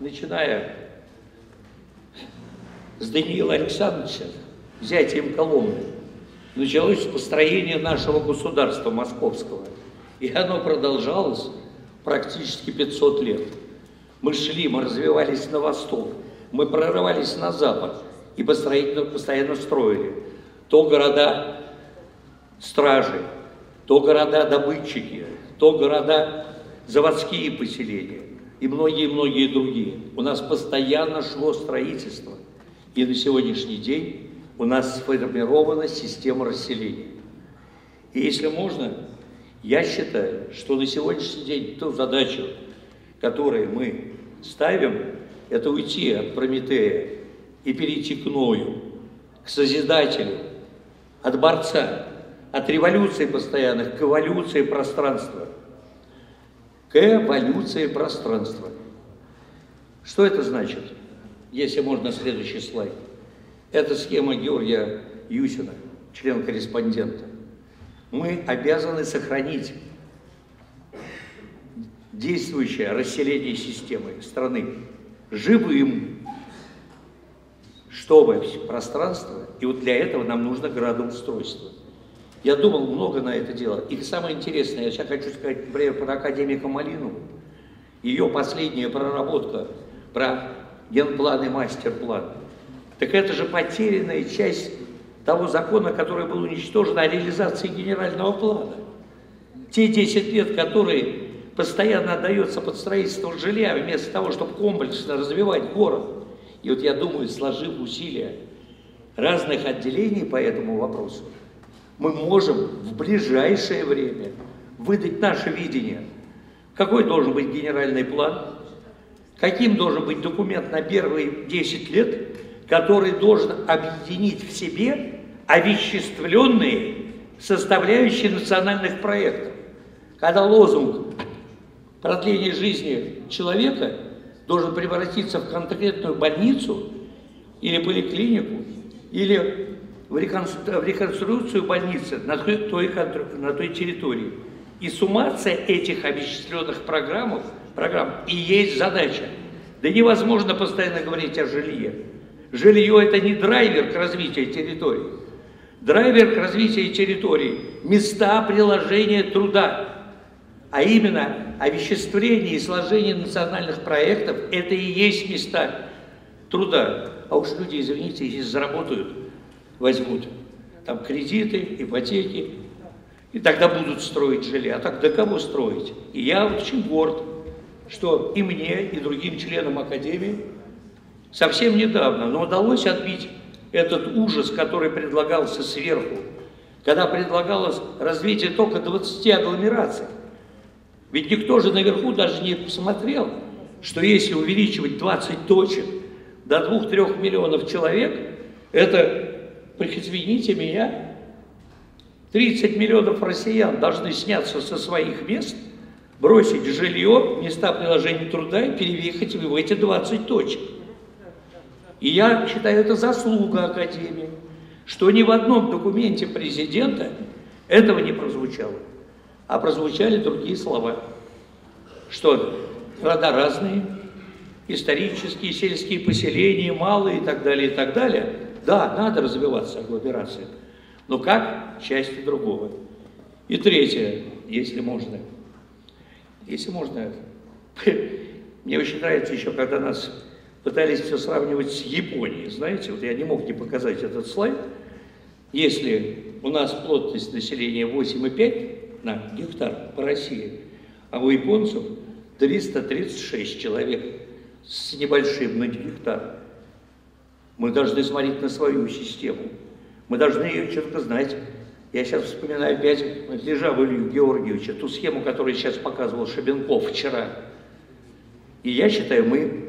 A: начиная с Даниила Александровича, взятием Коломны, началось построение нашего государства московского. И оно продолжалось практически 500 лет. Мы шли, мы развивались на восток, мы прорывались на запад и постоянно, строили. То города стражи, то города добытчики, то города, заводские поселения и многие-многие другие. У нас постоянно шло строительство, и на сегодняшний день у нас сформирована система расселения. И если можно, я считаю, что на сегодняшний день ту задачу, которую мы ставим, это уйти от Прометея и перейти к Ною, к Созидателю, от борца, от революции постоянных к эволюции пространства. К эволюции пространства. Что это значит? Если можно, следующий слайд. Это схема Георгия Юсина, член-корреспондента. Мы обязаны сохранить действующее расселение системы страны живым, чтобы пространство, и вот для этого нам нужно градоустройство – я думал много на это дело. И самое интересное, я сейчас хочу сказать, например, про академика Малину. Ее последняя проработка про генплан и мастер-план. Так это же потерянная часть того закона, который был уничтожен о реализации генерального плана. Те 10 лет, которые постоянно отдается под строительство жилья, вместо того, чтобы комплексно развивать город. И вот я думаю, сложив усилия разных отделений по этому вопросу, мы можем в ближайшее время выдать наше видение какой должен быть генеральный план, каким должен быть документ на первые 10 лет, который должен объединить в себе овеществленные составляющие национальных проектов. Когда лозунг продления жизни человека должен превратиться в конкретную больницу или поликлинику, или в реконструкцию больницы на той, на той территории. И суммация этих обещанных программ, программ и есть задача. Да невозможно постоянно говорить о жилье. Жилье – это не драйвер к развитию территории. Драйвер к развитию территории – места приложения труда. А именно овеществление и сложение национальных проектов – это и есть места труда. А уж люди, извините, если заработают, возьмут там кредиты, ипотеки, и тогда будут строить жилье. А так до кого строить? И я очень горд, что и мне, и другим членам Академии совсем недавно, но удалось отбить этот ужас, который предлагался сверху, когда предлагалось развитие только 20 агломераций. Ведь никто же наверху даже не посмотрел, что если увеличивать 20 точек до 2-3 миллионов человек, это, извините меня, 30 миллионов россиян должны сняться со своих мест, бросить жилье, места приложения труда и переехать в эти 20 точек. И я считаю, это заслуга Академии, что ни в одном документе президента этого не прозвучало, а прозвучали другие слова, что города разные, исторические, сельские поселения, малые и так далее, и так далее. Да, надо развиваться агломерацией, но как части другого. И третье, если можно, если можно, [laughs] мне очень нравится еще, когда нас пытались все сравнивать с Японией. Знаете, вот я не мог не показать этот слайд. Если у нас плотность населения 8,5 на гектар по России, а у японцев 336 человек с небольшим на гектар. Мы должны смотреть на свою систему. Мы должны ее четко знать. Я сейчас вспоминаю опять Лежаву Илью Георгиевича, ту схему, которую сейчас показывал Шабенков вчера. И я считаю, мы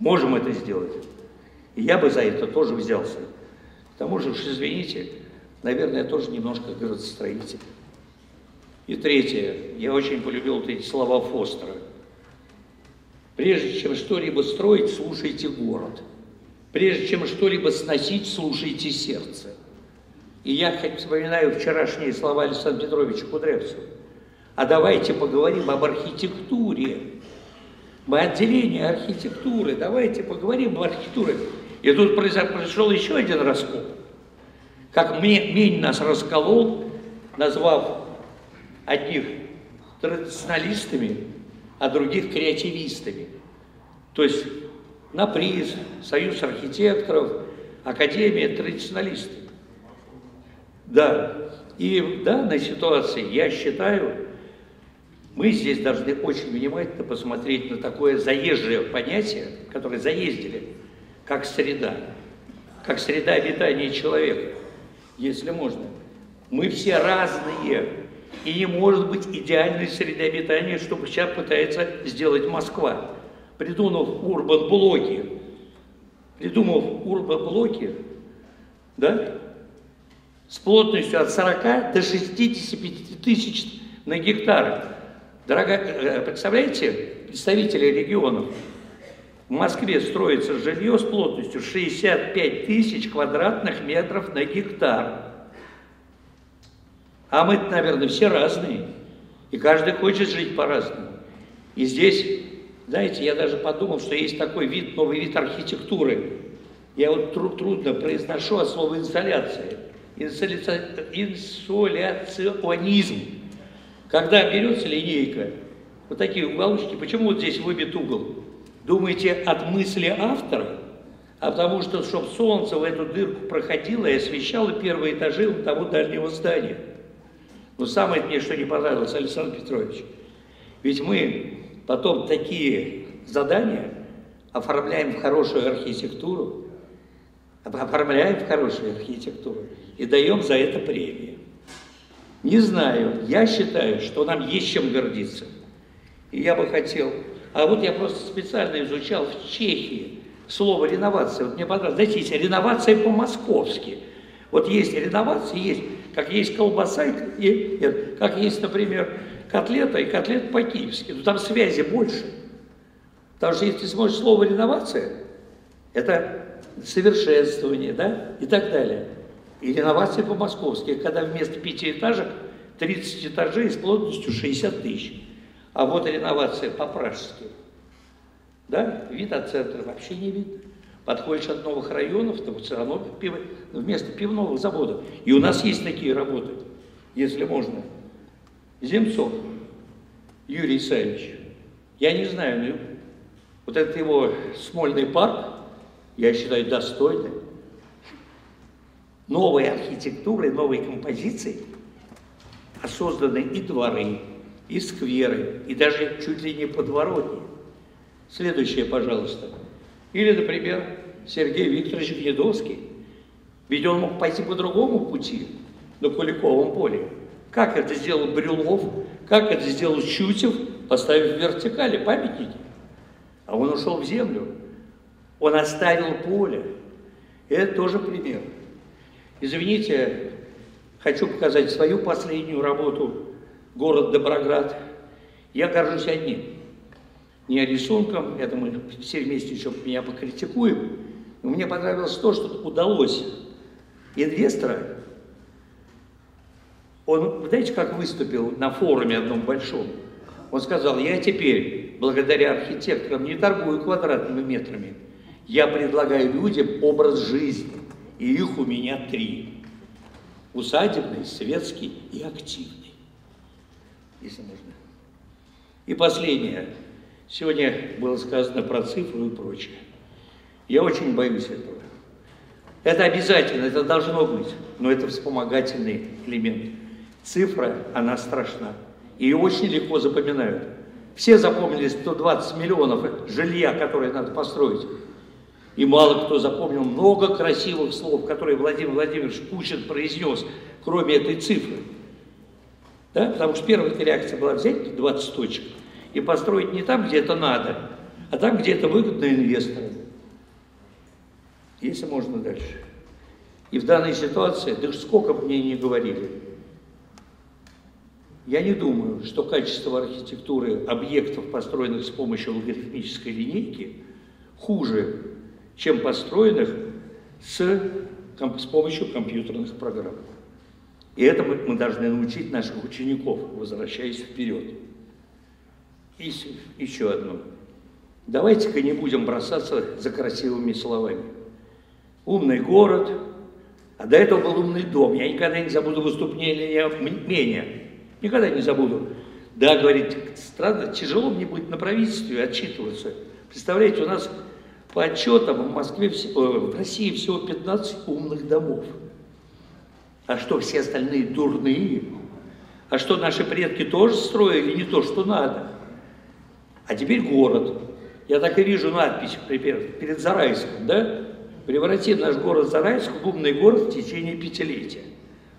A: Можем это сделать. И я бы за это тоже взялся. К тому же, уж извините, наверное, я тоже немножко градостроитель. И третье, я очень полюбил эти слова Фостера. Прежде чем что-либо строить, слушайте город. Прежде чем что-либо сносить, слушайте сердце. И я вспоминаю вчерашние слова Александра Петровича Кудрявцева. А давайте поговорим об архитектуре. Мы отделение архитектуры, давайте поговорим об архитектуре. И тут произошел еще один раскол. Как Мень нас расколол, назвав одних традиционалистами, а других креативистами. То есть на приз, Союз архитекторов, Академия традиционалистов. Да, и в данной ситуации я считаю, мы здесь должны очень внимательно посмотреть на такое заезжее понятие, которое заездили, как среда, как среда обитания человека, если можно. Мы все разные, и не может быть идеальной среды обитания, что сейчас пытается сделать Москва. Придумав урбан-блоки, придумав урбан-блоки, да, с плотностью от 40 до 65 тысяч на гектар. Дорогая, э, представляете, представители регионов, в Москве строится жилье с плотностью 65 тысяч квадратных метров на гектар. А мы, наверное, все разные. И каждый хочет жить по-разному. И здесь, знаете, я даже подумал, что есть такой вид, новый вид архитектуры. Я вот труд, трудно произношу от слова инсталляция. Инсоляционизм. Когда берется линейка, вот такие уголочки, почему вот здесь выбит угол? Думаете, от мысли автора? А потому что, чтобы солнце в эту дырку проходило и освещало первые этажи того дальнего здания. Но самое мне что не понравилось, Александр Петрович, ведь мы потом такие задания оформляем в хорошую архитектуру, оформляем в хорошую архитектуру и даем за это премию. Не знаю, я считаю, что нам есть чем гордиться. И я бы хотел... А вот я просто специально изучал в Чехии слово реновация. Вот мне понравилось. Знаете, есть реновация по-московски. Вот есть реновация, есть, как есть колбаса, и, и, как есть, например, котлета и котлет по-киевски. Но там связи больше. Потому что если сможешь слово реновация, это совершенствование, да, и так далее. И реновация по-московски, когда вместо пятиэтажек 30 этажей с плотностью 60 тысяч. А вот реновация по-пражски. Да, вид от центра вообще не видно. Подходишь от новых районов, то все равно пиво, вместо пивного завода. И у нас есть такие работы, если можно. Земцов Юрий Исаевич. Я не знаю, ну, вот этот его Смольный парк, я считаю, достойный. Новой архитектурой, новой композицией, а созданы и дворы, и скверы, и даже чуть ли не подворотни. Следующее, пожалуйста. Или, например, Сергей Викторович Гнедовский. Ведь он мог пойти по другому пути на Куликовом поле. Как это сделал Брюлов, как это сделал Чутев, поставив в вертикали памятники. А он ушел в землю. Он оставил поле. И это тоже пример. Извините, хочу показать свою последнюю работу «Город Доброград». Я горжусь одним. Не рисунком, это мы все вместе еще меня покритикуем, но мне понравилось то, что удалось инвестора. Он, знаете, как выступил на форуме одном большом? Он сказал, я теперь, благодаря архитекторам, не торгую квадратными метрами. Я предлагаю людям образ жизни, и их у меня три. Усадебный, светский и активный. Если можно. И последнее. Сегодня было сказано про цифру и прочее. Я очень боюсь этого. Это обязательно, это должно быть, но это вспомогательный элемент. Цифра, она страшна. Ее очень легко запоминают. Все запомнили 120 миллионов жилья, которое надо построить. И мало кто запомнил много красивых слов, которые Владимир Владимирович Путин произнес, кроме этой цифры. Да? Потому что первая реакция была взять 20 точек и построить не там, где это надо, а там, где это выгодно инвесторам. Если можно дальше. И в данной ситуации, да сколько бы мне не говорили, я не думаю, что качество архитектуры объектов, построенных с помощью логарифмической линейки, хуже, чем построенных с, с помощью компьютерных программ. И это мы, мы должны научить наших учеников, возвращаясь вперед. И еще одно. Давайте-ка не будем бросаться за красивыми словами. Умный город, а до этого был умный дом. Я никогда не забуду выступление мнения. Никогда не забуду. Да, говорит, странно, тяжело мне будет на правительстве отчитываться. Представляете, у нас по отчетам в Москве, в России всего 15 умных домов. А что, все остальные дурные? А что, наши предки тоже строили не то, что надо? А теперь город. Я так и вижу надпись например, перед Зарайском, да? Превратим наш город Зарайск в умный город в течение пятилетия.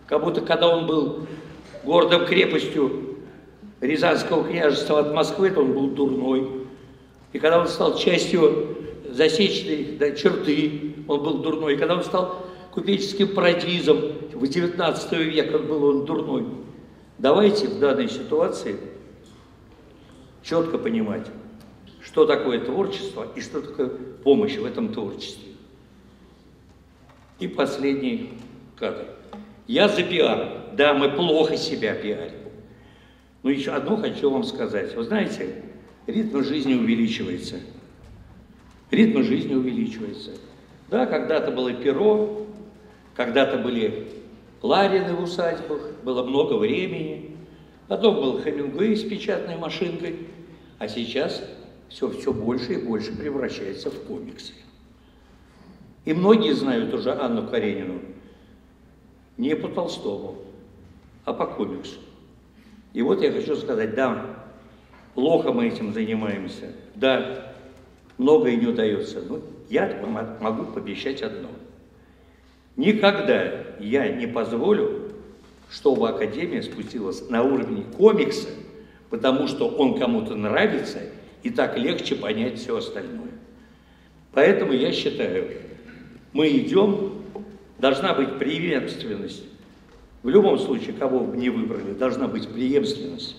A: Как будто когда он был городом-крепостью Рязанского княжества от Москвы, то он был дурной. И когда он стал частью засечной да, черты, он был дурной. И когда он стал купеческим парадизом, в XIX веке он был он дурной. Давайте в данной ситуации четко понимать, что такое творчество и что такое помощь в этом творчестве. И последний кадр. Я за пиар. Да, мы плохо себя пиарим. Но еще одно хочу вам сказать. Вы знаете, ритм жизни увеличивается. Ритм жизни увеличивается. Да, когда-то было перо, когда-то были Ларины в усадьбах, было много времени. Потом был Хемингуэй с печатной машинкой, а сейчас все, все больше и больше превращается в комиксы. И многие знают уже Анну Каренину не по Толстому, по комиксу. И вот я хочу сказать, да, плохо мы этим занимаемся, да, многое не удается, но я могу пообещать одно. Никогда я не позволю, чтобы Академия спустилась на уровень комикса потому что он кому-то нравится, и так легче понять все остальное. Поэтому я считаю, мы идем, должна быть преемственность. В любом случае, кого бы не выбрали, должна быть преемственность.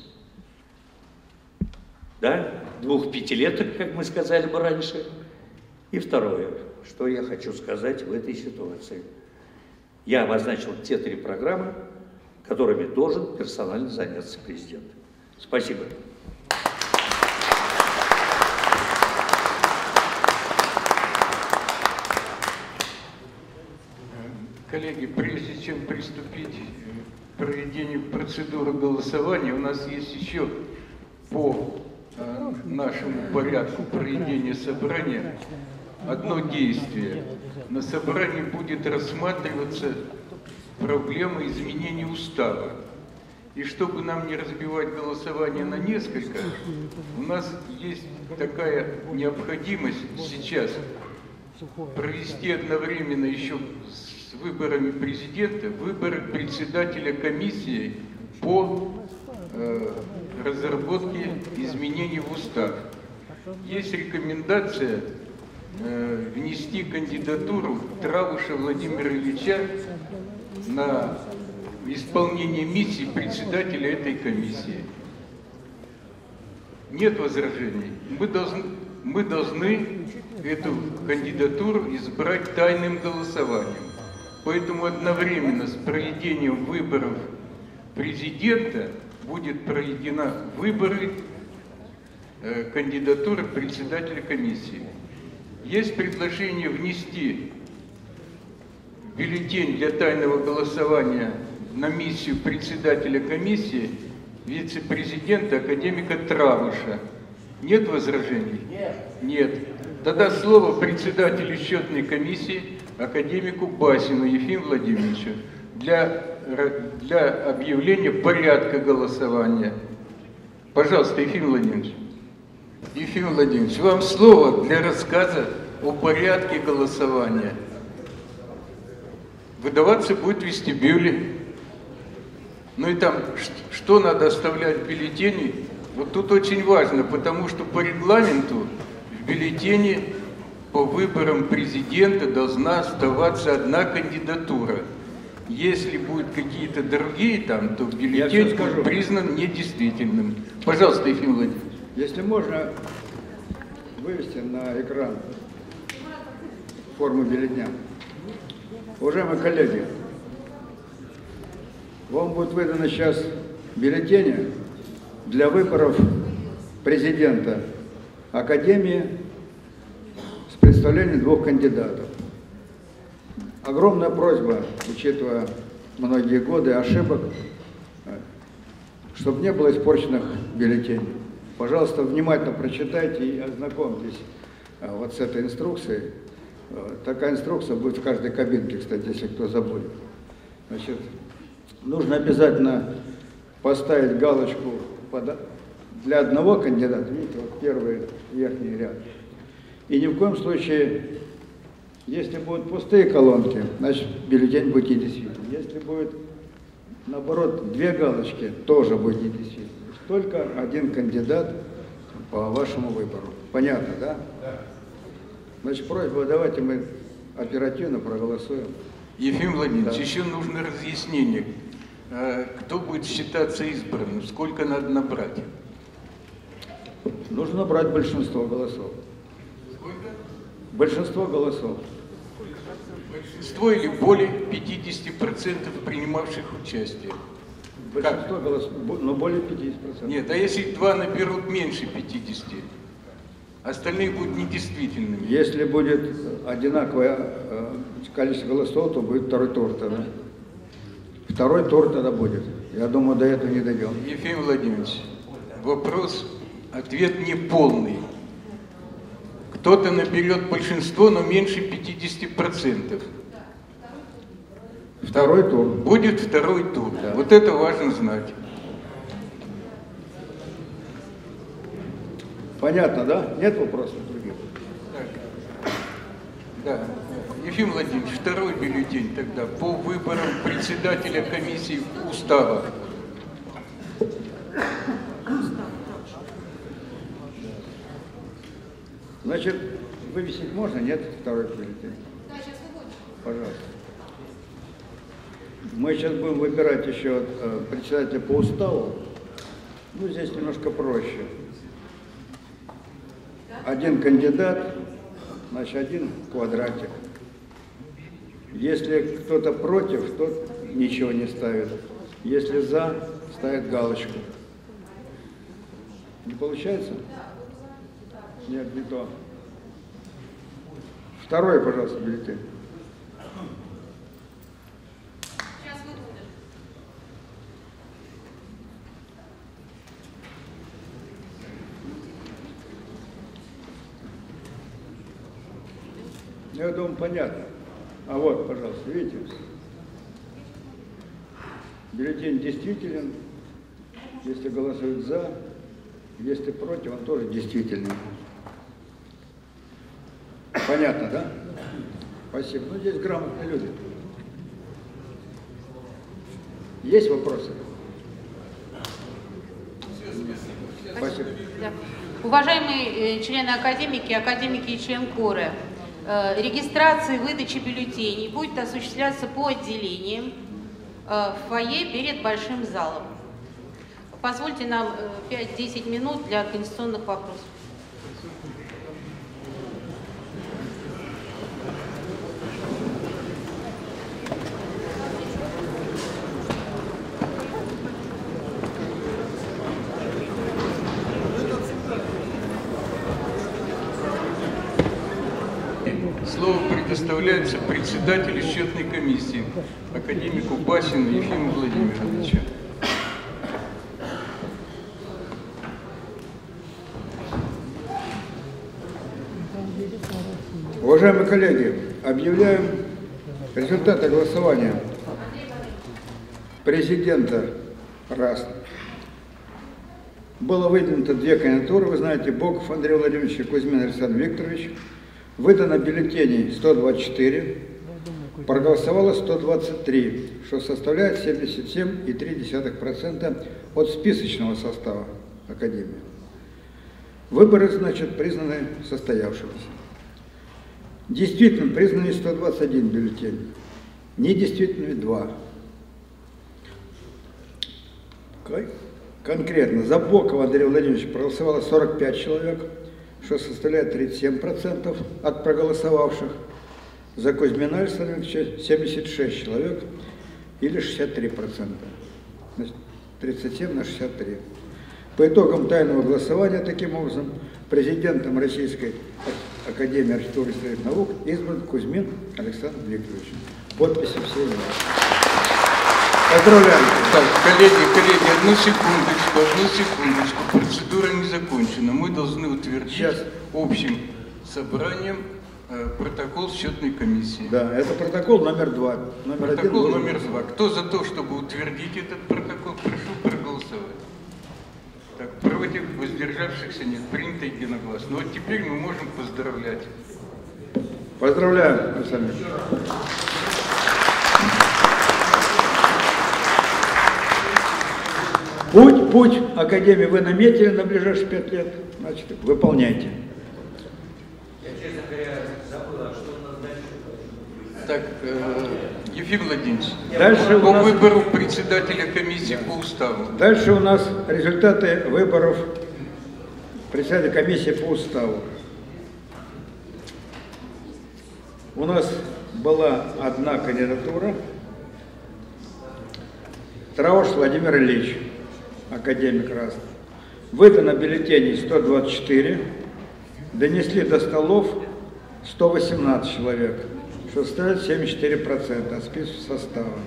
A: Да? Двух пятилеток, как мы сказали бы раньше. И второе, что я хочу сказать в этой ситуации. Я обозначил те три программы, которыми должен персонально заняться президент. Спасибо.
C: Коллеги, прежде чем приступить к проведению процедуры голосования, у нас есть еще по э, нашему порядку проведения собрания одно действие. На собрании будет рассматриваться проблема изменения устава. И чтобы нам не разбивать голосование на несколько, у нас есть такая необходимость сейчас провести одновременно еще с выборами президента выборы председателя комиссии по э, разработке изменений в устав. Есть рекомендация э, внести кандидатуру Травуша Владимира Ильича на исполнение миссии председателя этой комиссии. Нет возражений. Мы должны, мы должны эту кандидатуру избрать тайным голосованием. Поэтому одновременно с проведением выборов президента будет проведена выборы э, кандидатуры председателя комиссии. Есть предложение внести бюллетень для тайного голосования на миссию председателя комиссии вице-президента академика Травыша. Нет возражений? Нет. Нет. Тогда слово председателю счетной комиссии академику Басину Ефиму Владимировичу для, для объявления порядка голосования. Пожалуйста, Ефим Владимирович. Ефим Владимирович, вам слово для рассказа о порядке голосования. Выдаваться будет вестибюле. Ну и там, что надо оставлять в бюллетене, вот тут очень важно, потому что по регламенту в бюллетене по выборам президента должна оставаться одна кандидатура. Если будут какие-то другие там, то бюллетень будет признан недействительным. Пожалуйста, Ефим Владимирович.
E: Если можно вывести на экран форму бюллетня. Уважаемые коллеги, вам будет выдано сейчас бюллетени для выборов президента Академии с представлением двух кандидатов. Огромная просьба, учитывая многие годы ошибок, чтобы не было испорченных бюллетеней. Пожалуйста, внимательно прочитайте и ознакомьтесь э, вот с этой инструкцией. Э, такая инструкция будет в каждой кабинке, кстати, если кто забудет. Значит, нужно обязательно поставить галочку для одного кандидата, видите, вот первый верхний ряд. И ни в коем случае, если будут пустые колонки, значит бюллетень будет недействительным. Если будет, наоборот, две галочки, тоже будет недействительным. Только один кандидат по вашему выбору. Понятно, да? Да. Значит, просьба, давайте мы оперативно проголосуем.
C: Ефим Владимирович, да. еще нужно разъяснение. Э, кто будет считаться избранным? Сколько надо набрать?
E: Нужно набрать большинство голосов. Большинство голосов.
C: Большинство или более 50% принимавших участие?
E: Большинство голосов, но более 50%.
C: Нет, а если два наберут меньше 50? Остальные будут недействительными.
E: Если будет одинаковое э, количество голосов, то будет второй тур тогда. Второй тур тогда будет. Я думаю, до этого не дойдем.
C: Ефим Владимирович, вопрос, ответ не полный. Кто-то наберет большинство, но меньше 50%.
E: Второй тур.
C: Будет второй тур. Да. Вот это важно знать.
E: Понятно, да? Нет вопросов других?
C: Так. Да. Ефим Владимирович, второй бюллетень тогда по выборам председателя комиссии устава. Устав.
E: Значит, вывесить можно, нет, второй бюллетень? Пожалуйста. Мы сейчас будем выбирать еще э, председателя по уставу. Ну, здесь немножко проще. Один кандидат, значит, один квадратик. Если кто-то против, тот ничего не ставит. Если за, ставит галочку. Не получается? Нет, не то. Второй, пожалуйста, бюллетень. Я думаю, понятно. А вот, пожалуйста, видите? Бюллетень действителен, если голосуют за, если против, он тоже действительный. Понятно, да? Спасибо. Ну, здесь грамотные люди. Есть вопросы? Спасибо.
D: Да. Уважаемые э, члены академики, академики и член Коры, э, регистрация и выдача бюллетеней будет осуществляться по отделениям э, в фойе перед большим залом. Позвольте нам э, 5-10 минут для конституционных вопросов.
C: Слово предоставляется председателю счетной комиссии, академику Басину Ефиму Владимировичу.
E: Уважаемые коллеги, объявляем результаты голосования президента раз. Было выдвинуто две кандидатуры, вы знаете, Боков Андрей Владимирович и Кузьмин Александр Викторович. Выдано бюллетеней 124, проголосовало 123, что составляет 77,3% от списочного состава Академии. Выборы, значит, признаны состоявшимися. Действительно признаны 121 бюллетень, недействительными 2. Кон- Конкретно за Бокова Андрея Владимировича проголосовало 45 человек, что составляет 37% от проголосовавших. За Кузьмина Александра Ильича 76 человек или 63%. Значит, 37 на 63. По итогам тайного голосования, таким образом, президентом Российской Академии архитектуры и строительных наук избран Кузьмин Александр Викторович. Подписи все его. Поздравляю.
C: Так, коллеги, коллеги, одну секундочку, одну секундочку. Процедура не закончена. Мы должны утвердить
E: Сейчас.
C: общим собранием протокол счетной комиссии.
E: Да, это протокол номер два. Номер один
C: Протокол
E: был-
C: номер два. Кто за то, чтобы утвердить этот протокол, прошу проголосовать. Так, против воздержавшихся нет. Принято единогласно. Вот теперь мы можем поздравлять.
E: Поздравляю, Александр. Путь, путь Академии вы наметили на ближайшие пять лет, значит, выполняйте.
C: Так, э, Ефим Владимирович,
E: Дальше
C: по
E: нас-
C: выбору председателя комиссии по уставу.
E: Дальше у нас результаты выборов председателя комиссии по уставу. У нас была одна кандидатура. Трауш Владимир Ильич, академик раз. Выдано бюллетеней 124, донесли до столов 118 человек, что составляет 74% от списка состава.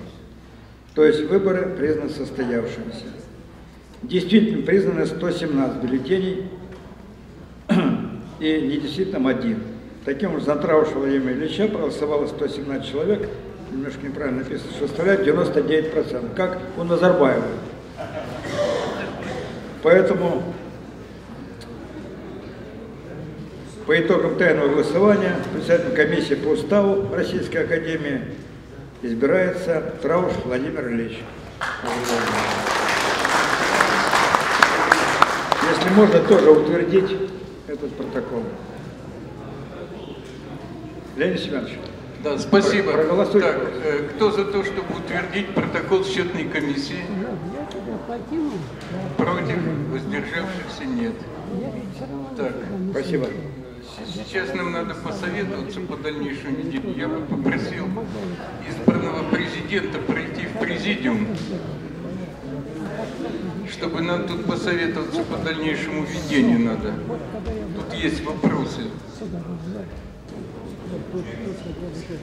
E: То есть выборы признаны состоявшимися. Действительно признаны 117 бюллетеней и недействительным один. Таким образом, за Трауша Владимира Ильича проголосовало 117 человек, немножко неправильно написано, что составляет 99%, как у Назарбаева. Поэтому по итогам тайного голосования председателем комиссии по уставу Российской Академии избирается Трауш Владимир Ильич. Если можно тоже утвердить этот протокол. Леонид Семенович.
C: Да, спасибо.
E: Проголосуйте.
C: Так, э, кто за то, чтобы утвердить протокол счетной комиссии? Против? Воздержавшихся нет. Так,
E: Спасибо.
C: Сейчас нам надо посоветоваться по дальнейшему ведению. Я бы попросил избранного президента пройти в президиум, чтобы нам тут посоветоваться по дальнейшему ведению надо. Тут есть вопросы.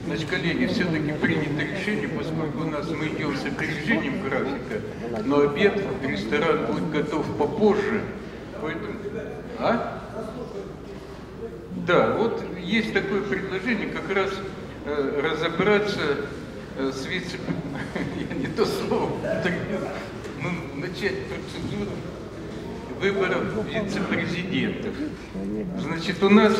C: Значит, коллеги, все-таки принято решение, поскольку у нас мы идем с опережением графика, но обед, ресторан будет готов попозже, поэтому... А? Да, вот есть такое предложение как раз э, разобраться э, с вице... [laughs] Я не то слово, употребил. ну, начать процедуру выборов вице-президентов. Значит, у нас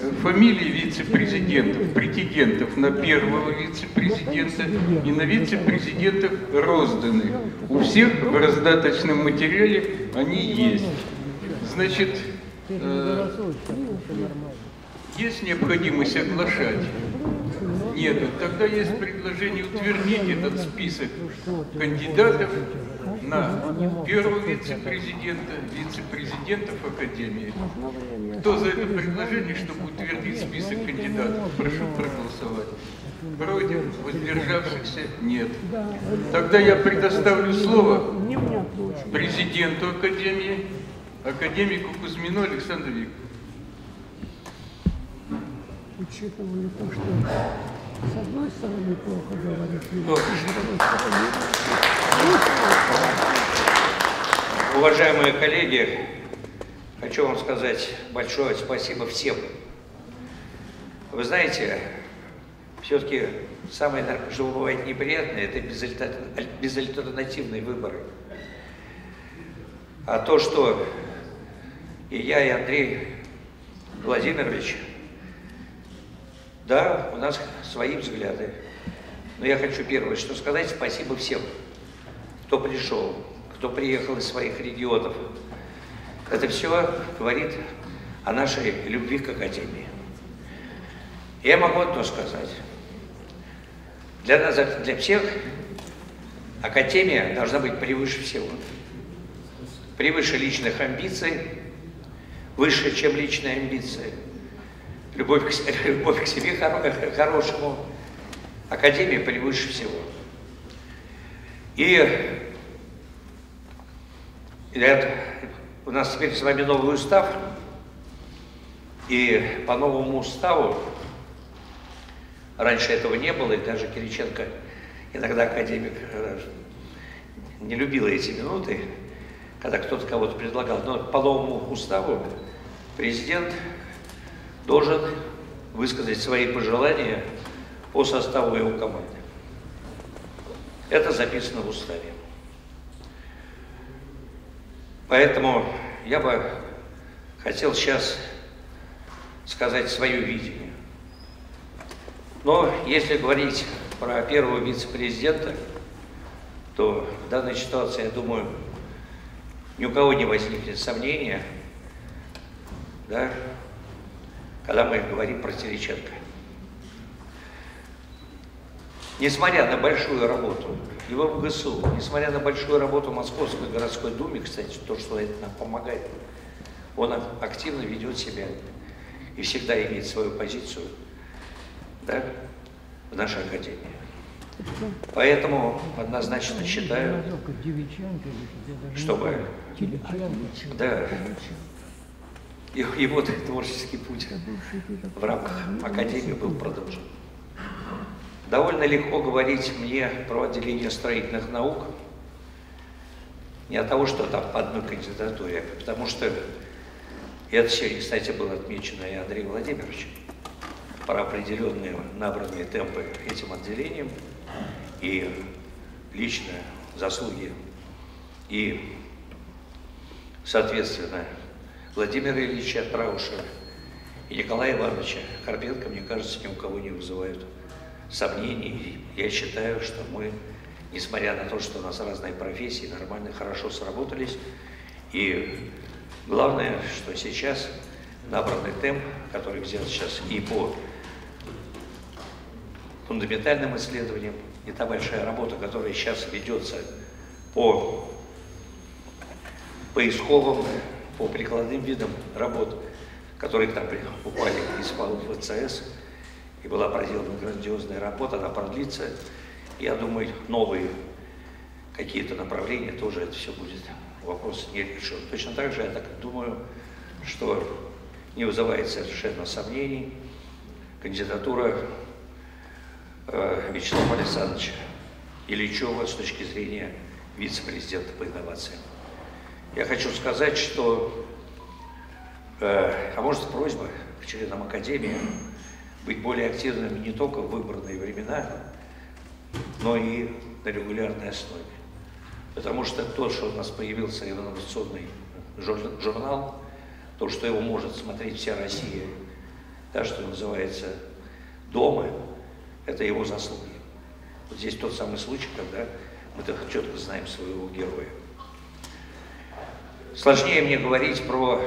C: э, фамилии вице-президентов, претендентов на первого вице-президента и на вице-президентов розданы. У всех в раздаточном материале они есть. Значит, э, есть необходимость оглашать? Нет, тогда есть предложение утвердить этот список кандидатов на первого вице-президента, вице-президентов Академии. Кто за это предложение, чтобы утвердить список кандидатов? Прошу проголосовать. Против? Воздержавшихся? Нет. Тогда я предоставлю слово президенту Академии, академику Кузьмину Александру Викторовичу.
G: учитывая то, что с одной стороны плохо говорит, с другой стороны
A: Уважаемые коллеги, хочу вам сказать большое спасибо всем. Вы знаете, все-таки самое, что бывает неприятное, это безальтер- безальтернативные выборы. А то, что и я, и Андрей Владимирович, да, у нас свои взгляды. Но я хочу первое, что сказать, спасибо всем, кто пришел, кто приехал из своих регионов. Это все говорит о нашей любви к Академии. Я могу одно сказать. Для нас, для всех, Академия должна быть превыше всего. Превыше личных амбиций, выше, чем личные амбиции. Любовь к, [laughs] любовь к себе хоро- [laughs] хорошему. Академия превыше всего. И я- у нас теперь с вами новый устав, и по новому уставу, раньше этого не было, и даже Кириченко, иногда академик, э, не любила эти минуты, когда кто-то кого-то предлагал, но по новому уставу президент должен высказать свои пожелания по составу его команды. Это записано в уставе. Поэтому я бы хотел сейчас сказать свое видение. Но если говорить про первого вице-президента, то в данной ситуации, я думаю, ни у кого не возникнет сомнения, да, когда мы говорим про Тереченко. Несмотря на большую работу его в ГСУ, несмотря на большую работу Московской городской думе, кстати, то, что это нам помогает, он ак- активно ведет себя и всегда имеет свою позицию да, в нашей академии. Поэтому однозначно считаю, чтобы да, его, его творческий путь в рамках Академии был продолжен. Довольно легко говорить мне про отделение строительных наук, не от того, что там по одной кандидатуре, а потому что и это сегодня, кстати, было отмечено и Андреем Владимировичем, про определенные набранные темпы этим отделением и личные заслуги и, соответственно, Владимира Ильича Траушева и Николая Ивановича Карпенко, мне кажется, ни у кого не вызывают сомнений. Я считаю, что мы, несмотря на то, что у нас разные профессии, нормально, хорошо сработались. И главное, что сейчас набранный темп, который взят сейчас и по фундаментальным исследованиям, и та большая работа, которая сейчас ведется по поисковым, по прикладным видам работ, которые к нам упали из ФЦС, и была проделана грандиозная работа, она продлится. Я думаю, новые какие-то направления тоже это все будет вопрос не решен. Точно так же я так думаю, что не вызывает совершенно сомнений кандидатура э, Вячеслава Александровича Ильичева с точки зрения вице-президента по инновациям. Я хочу сказать, что, э, а может просьба к членам Академии быть более активными не только в выбранные времена, но и на регулярной основе. Потому что то, что у нас появился инновационный журнал, то, что его может смотреть вся Россия, да, что называется дома, это его заслуги. Вот здесь тот самый случай, когда мы так четко знаем своего героя. Сложнее мне говорить про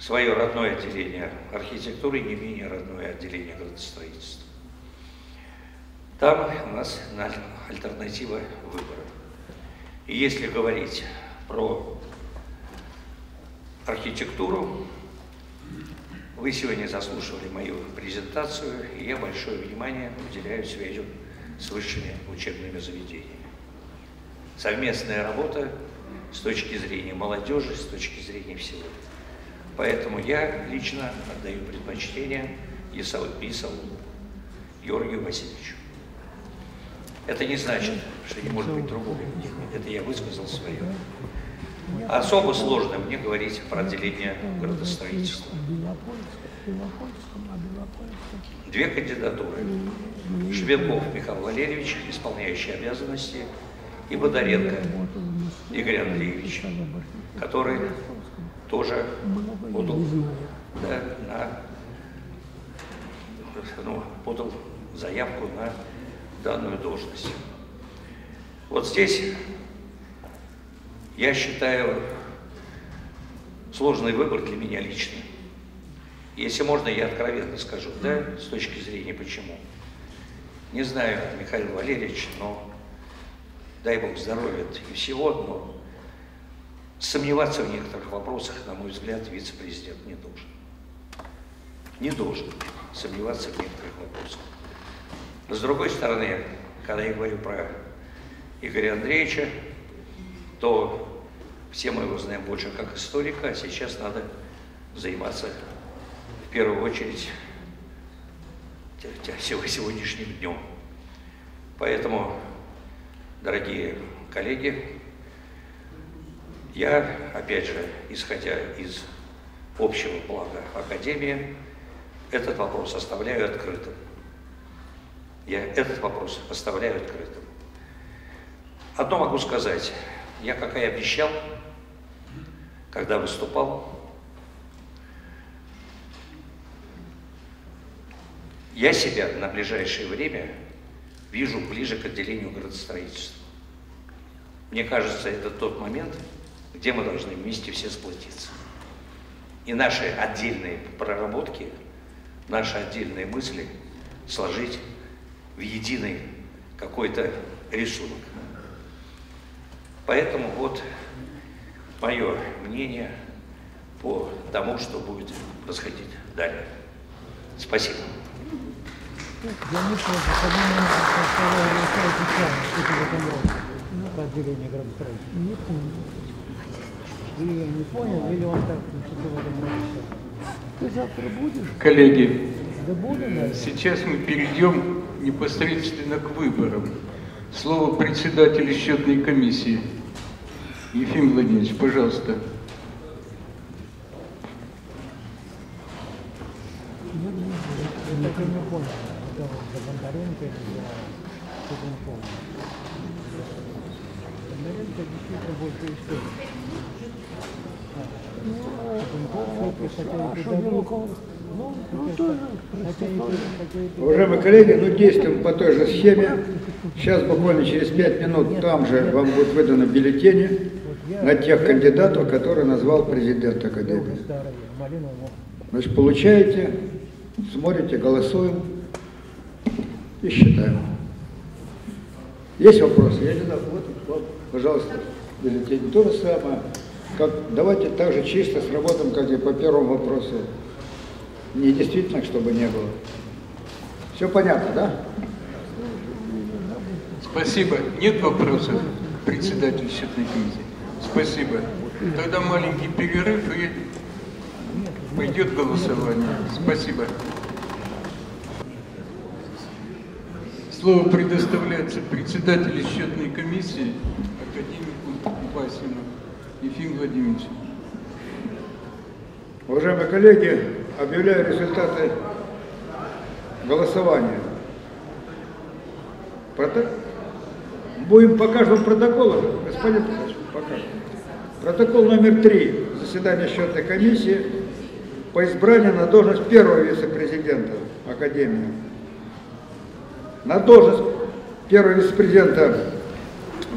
A: свое родное отделение архитектуры не менее родное отделение градостроительства. Там у нас альтернатива выбора. И если говорить про архитектуру, вы сегодня заслушивали мою презентацию, и я большое внимание уделяю связям с высшими учебными заведениями. Совместная работа с точки зрения молодежи, с точки зрения всего. Поэтому я лично отдаю предпочтение Исау, Исау Георгию Васильевичу. Это не значит, что не может быть другого. Это я высказал свое. Особо сложно мне говорить про отделение градостроительства. Две кандидатуры. Шведков Михаил Валерьевич, исполняющий обязанности, и Бондаренко Игорь Андреевич, который тоже подал, да, на, ну, подал заявку на данную должность. Вот здесь я считаю сложный выбор для меня лично. Если можно, я откровенно скажу, да, с точки зрения почему. Не знаю, Михаил Валерьевич, но дай Бог здоровья и всего, но сомневаться в некоторых вопросах, на мой взгляд, вице-президент не должен. Не должен сомневаться в некоторых вопросах. Но с другой стороны, когда я говорю про Игоря Андреевича, то все мы его знаем больше как историка, а сейчас надо заниматься в первую очередь сегодняшним днем. Поэтому, дорогие коллеги, я, опять же, исходя из общего блага Академии, этот вопрос оставляю открытым. Я этот вопрос оставляю открытым. Одно могу сказать. Я, как и обещал, когда выступал, я себя на ближайшее время вижу ближе к отделению градостроительства. Мне кажется, это тот момент, где мы должны вместе все сплотиться. И наши отдельные проработки, наши отдельные мысли сложить в единый какой-то рисунок. Поэтому вот мое мнение по тому, что будет происходить далее. Спасибо.
G: Я не понял, что отделение градостроительства. Не понял. Или я не понял, или он так что-то в этом написал. Ты завтра будешь?
C: Коллеги,
G: Да буду, наверное.
C: сейчас мы перейдем непосредственно к выборам. Слово председателю счетной комиссии. Ефим Владимирович, пожалуйста.
G: Я не понял. Вот за Бондаренко или не помню. Бондаренко действительно больше истории.
E: Уважаемые коллеги, ну действуем по той же схеме. Сейчас буквально через пять минут там же вам будут выданы бюллетени на тех кандидатов, которые назвал президент Академии. Значит, получаете, смотрите, голосуем. И считаем. Есть вопросы? Я не знаю, вот, пожалуйста, бюллетень. То же самое. Как, давайте так же чисто сработаем, как и по первому вопросу. Не действительно, чтобы не было. Все понятно, да?
C: Спасибо. Нет вопросов, председатель счетной комиссии? Спасибо. Тогда маленький перерыв и пойдет голосование. Спасибо. Слово предоставляется председателю счетной комиссии, академику Васину Ефиму Владимировичу.
E: Уважаемые коллеги, объявляю результаты голосования. Прото... Будем по каждому протоколу, господин Петрович, по. Протокол номер три заседания счетной комиссии по избранию на должность первого вице-президента Академии. На должность первого вице-президента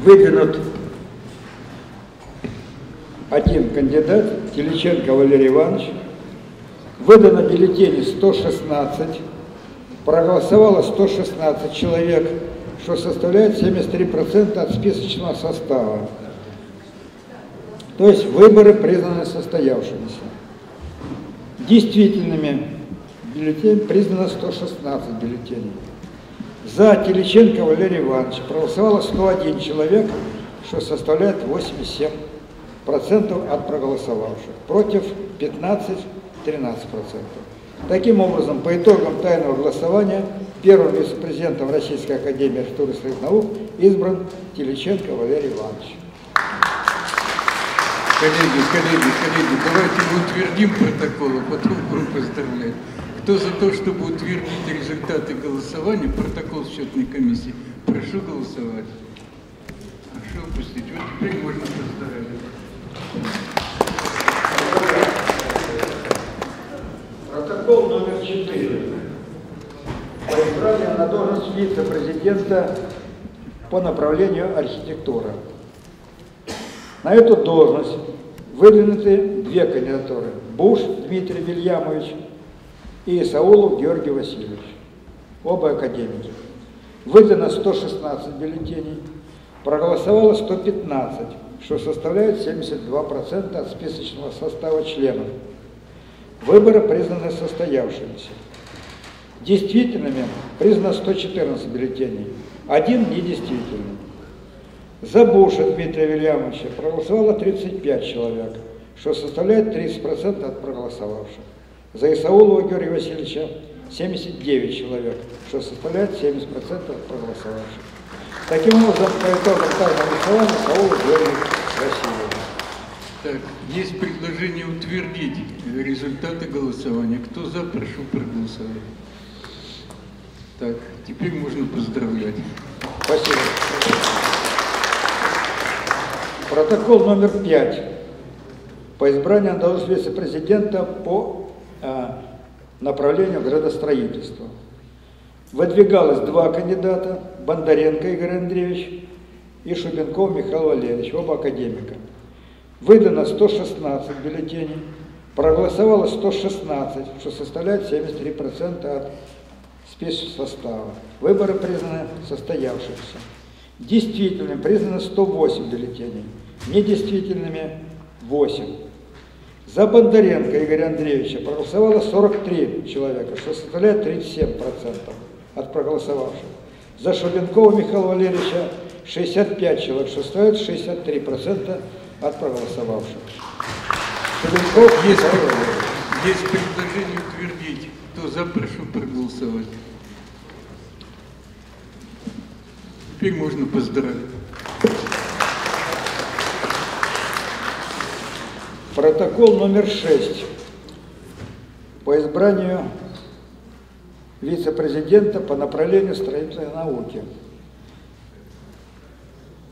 E: выдвинут один кандидат, Теличенко Валерий Иванович. Выдано бюллетеней 116, проголосовало 116 человек, что составляет 73% от списочного состава. То есть выборы признаны состоявшимися. Действительными бюллетенями признано 116 бюллетеней. За Теличенко Валерий Иванович проголосовало 101 человек, что составляет 87% от проголосовавших. Против 15-13%. Таким образом, по итогам тайного голосования первым вице-президентом Российской Академии архитектуры и строительных наук избран Теличенко Валерий Иванович.
C: Коллеги, коллеги, коллеги, давайте мы утвердим протокол, а потом будем поздравлять. Кто за то, чтобы утвердить результаты голосования, протокол счетной комиссии, прошу голосовать. Прошу опустить. Вот теперь можно поздравить.
E: Протокол номер 4. По избранию на должность вице-президента по направлению архитектура. На эту должность выдвинуты две кандидатуры. Буш Дмитрий Вильямович и Исаулов Георгий Васильевич. Оба академики. Выдано 116 бюллетеней, проголосовало 115, что составляет 72% от списочного состава членов. Выборы признаны состоявшимися. Действительными признано 114 бюллетеней, один недействительный. За Буша Дмитрия Вильямовича проголосовало 35 человек, что составляет 30% от проголосовавших. За Исаулова Георгия Васильевича 79 человек, что составляет 70% от проголосовавших. Таким образом, по итогам тайного голосования Исаулов Георгий Васильевич.
C: Так, есть предложение утвердить результаты голосования. Кто за, прошу проголосовать. Так, теперь можно поздравлять.
E: Спасибо. Протокол номер пять по избранию на должность вице-президента по направлению градостроительства. Выдвигалось два кандидата, Бондаренко Игорь Андреевич и Шубенков Михаил Валерьевич, оба академика. Выдано 116 бюллетеней, проголосовало 116, что составляет 73% от списочного состава. Выборы признаны состоявшимися. Действительными признано 108 бюллетеней, недействительными 8. За Бондаренко Игоря Андреевича проголосовало 43 человека, что составляет 37% от проголосовавших. За Шубенкова Михаила Валерьевича 65 человек, что составляет 63% от проголосовавших. Шубенков
C: Есть, есть предложение утвердить. Кто за, прошу проголосовать. Теперь можно поздравить.
E: Протокол номер 6 по избранию вице-президента по направлению строительной науки.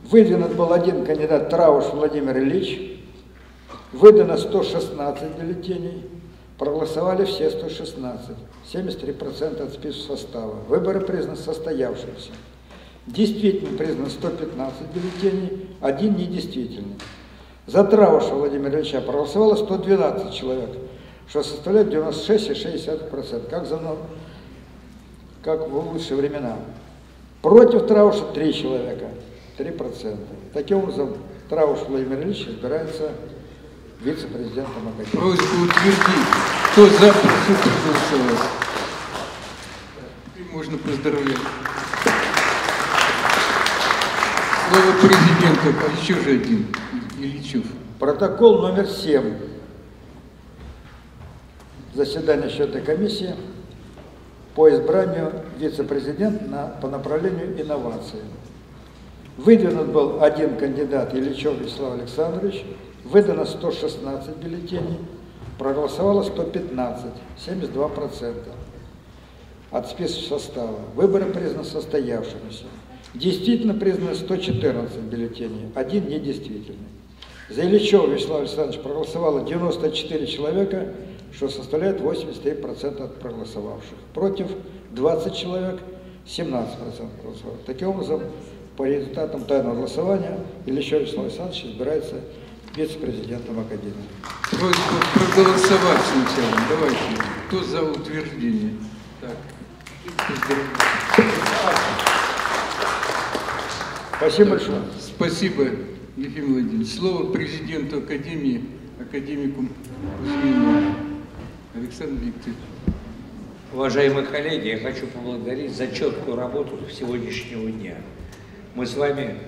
E: Выдвинут был один кандидат Трауш Владимир Ильич, выдано 116 бюллетеней, проголосовали все 116, 73% от списка состава. Выборы признаны состоявшимися. Действительно признано 115 бюллетеней, один недействительный. За Трауша Владимира Ильича проголосовало 112 человек, что составляет 96,6%, как за, как в лучшие времена. Против Трауша три человека, 3%. Таким образом, Трауш Владимир Ильич избирается вице-президентом Академии.
C: Просьбу утвердить. Кто за, прошу проголосовать. И можно поздравлять. Слово президенту, а еще же один, Ильичев.
E: Протокол номер 7. Заседание счетной комиссии по избранию вице-президента на, по направлению инновации. Выдвинут был один кандидат Ильичев Вячеслав Александрович, выдано 116 бюллетеней, проголосовало 115, 72% от списка состава. Выборы признаны состоявшимися. Действительно признаны 114 бюллетеней, один недействительный. За Ильичева Вячеслава Александровича проголосовало 94 человека, что составляет 83% от проголосовавших. Против 20 человек, 17% проголосовало. Таким образом, по результатам тайного голосования Ильичев Вячеслав Александрович избирается вице-президентом Академии.
C: Просьба проголосовать сначала. Давайте. Кто за утверждение? Так.
E: Спасибо большое.
C: Спасибо, Ефим Владимирович. Слово президенту Академии, академику Кузьмину Александру Викторовичу.
A: Уважаемые коллеги, я хочу поблагодарить за четкую работу сегодняшнего дня. Мы с вами,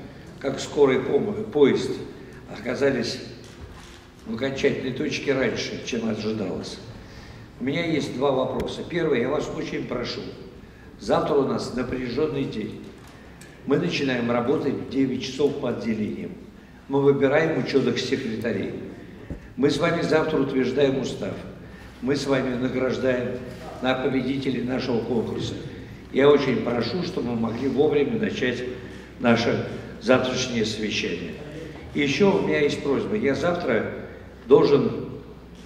A: как скорый поезд, оказались в окончательной точке раньше, чем ожидалось. У меня есть два вопроса. Первый, я вас очень прошу. Завтра у нас напряженный день. Мы начинаем работать в 9 часов по отделениям. Мы выбираем ученых секретарей. Мы с вами завтра утверждаем устав. Мы с вами награждаем на победителей нашего конкурса. Я очень прошу, чтобы мы могли вовремя начать наше завтрашнее совещание. Еще у меня есть просьба. Я завтра должен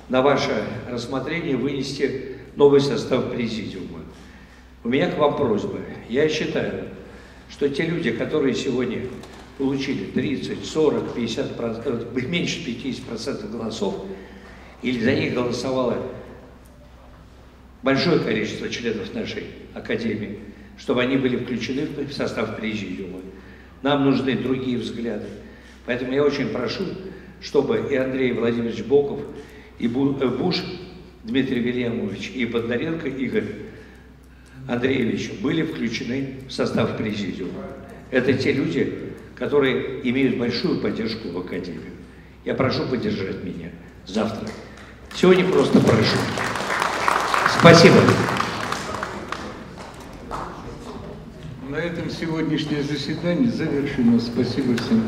A: на ваше рассмотрение вынести новый состав президиума. У меня к вам просьба. Я считаю, что те люди, которые сегодня получили 30, 40, 50, процентов, меньше 50 процентов голосов, или за них голосовало большое количество членов нашей Академии, чтобы они были включены в состав президиума. Нам нужны другие взгляды. Поэтому я очень прошу, чтобы и Андрей Владимирович Боков, и э, Буш Дмитрий Вильямович, и Бондаренко Игорь Андреевич были включены в состав президиума. Это те люди, которые имеют большую поддержку в Академии. Я прошу поддержать меня завтра. Сегодня просто прошу. Спасибо.
C: На этом сегодняшнее заседание завершено. Спасибо всем.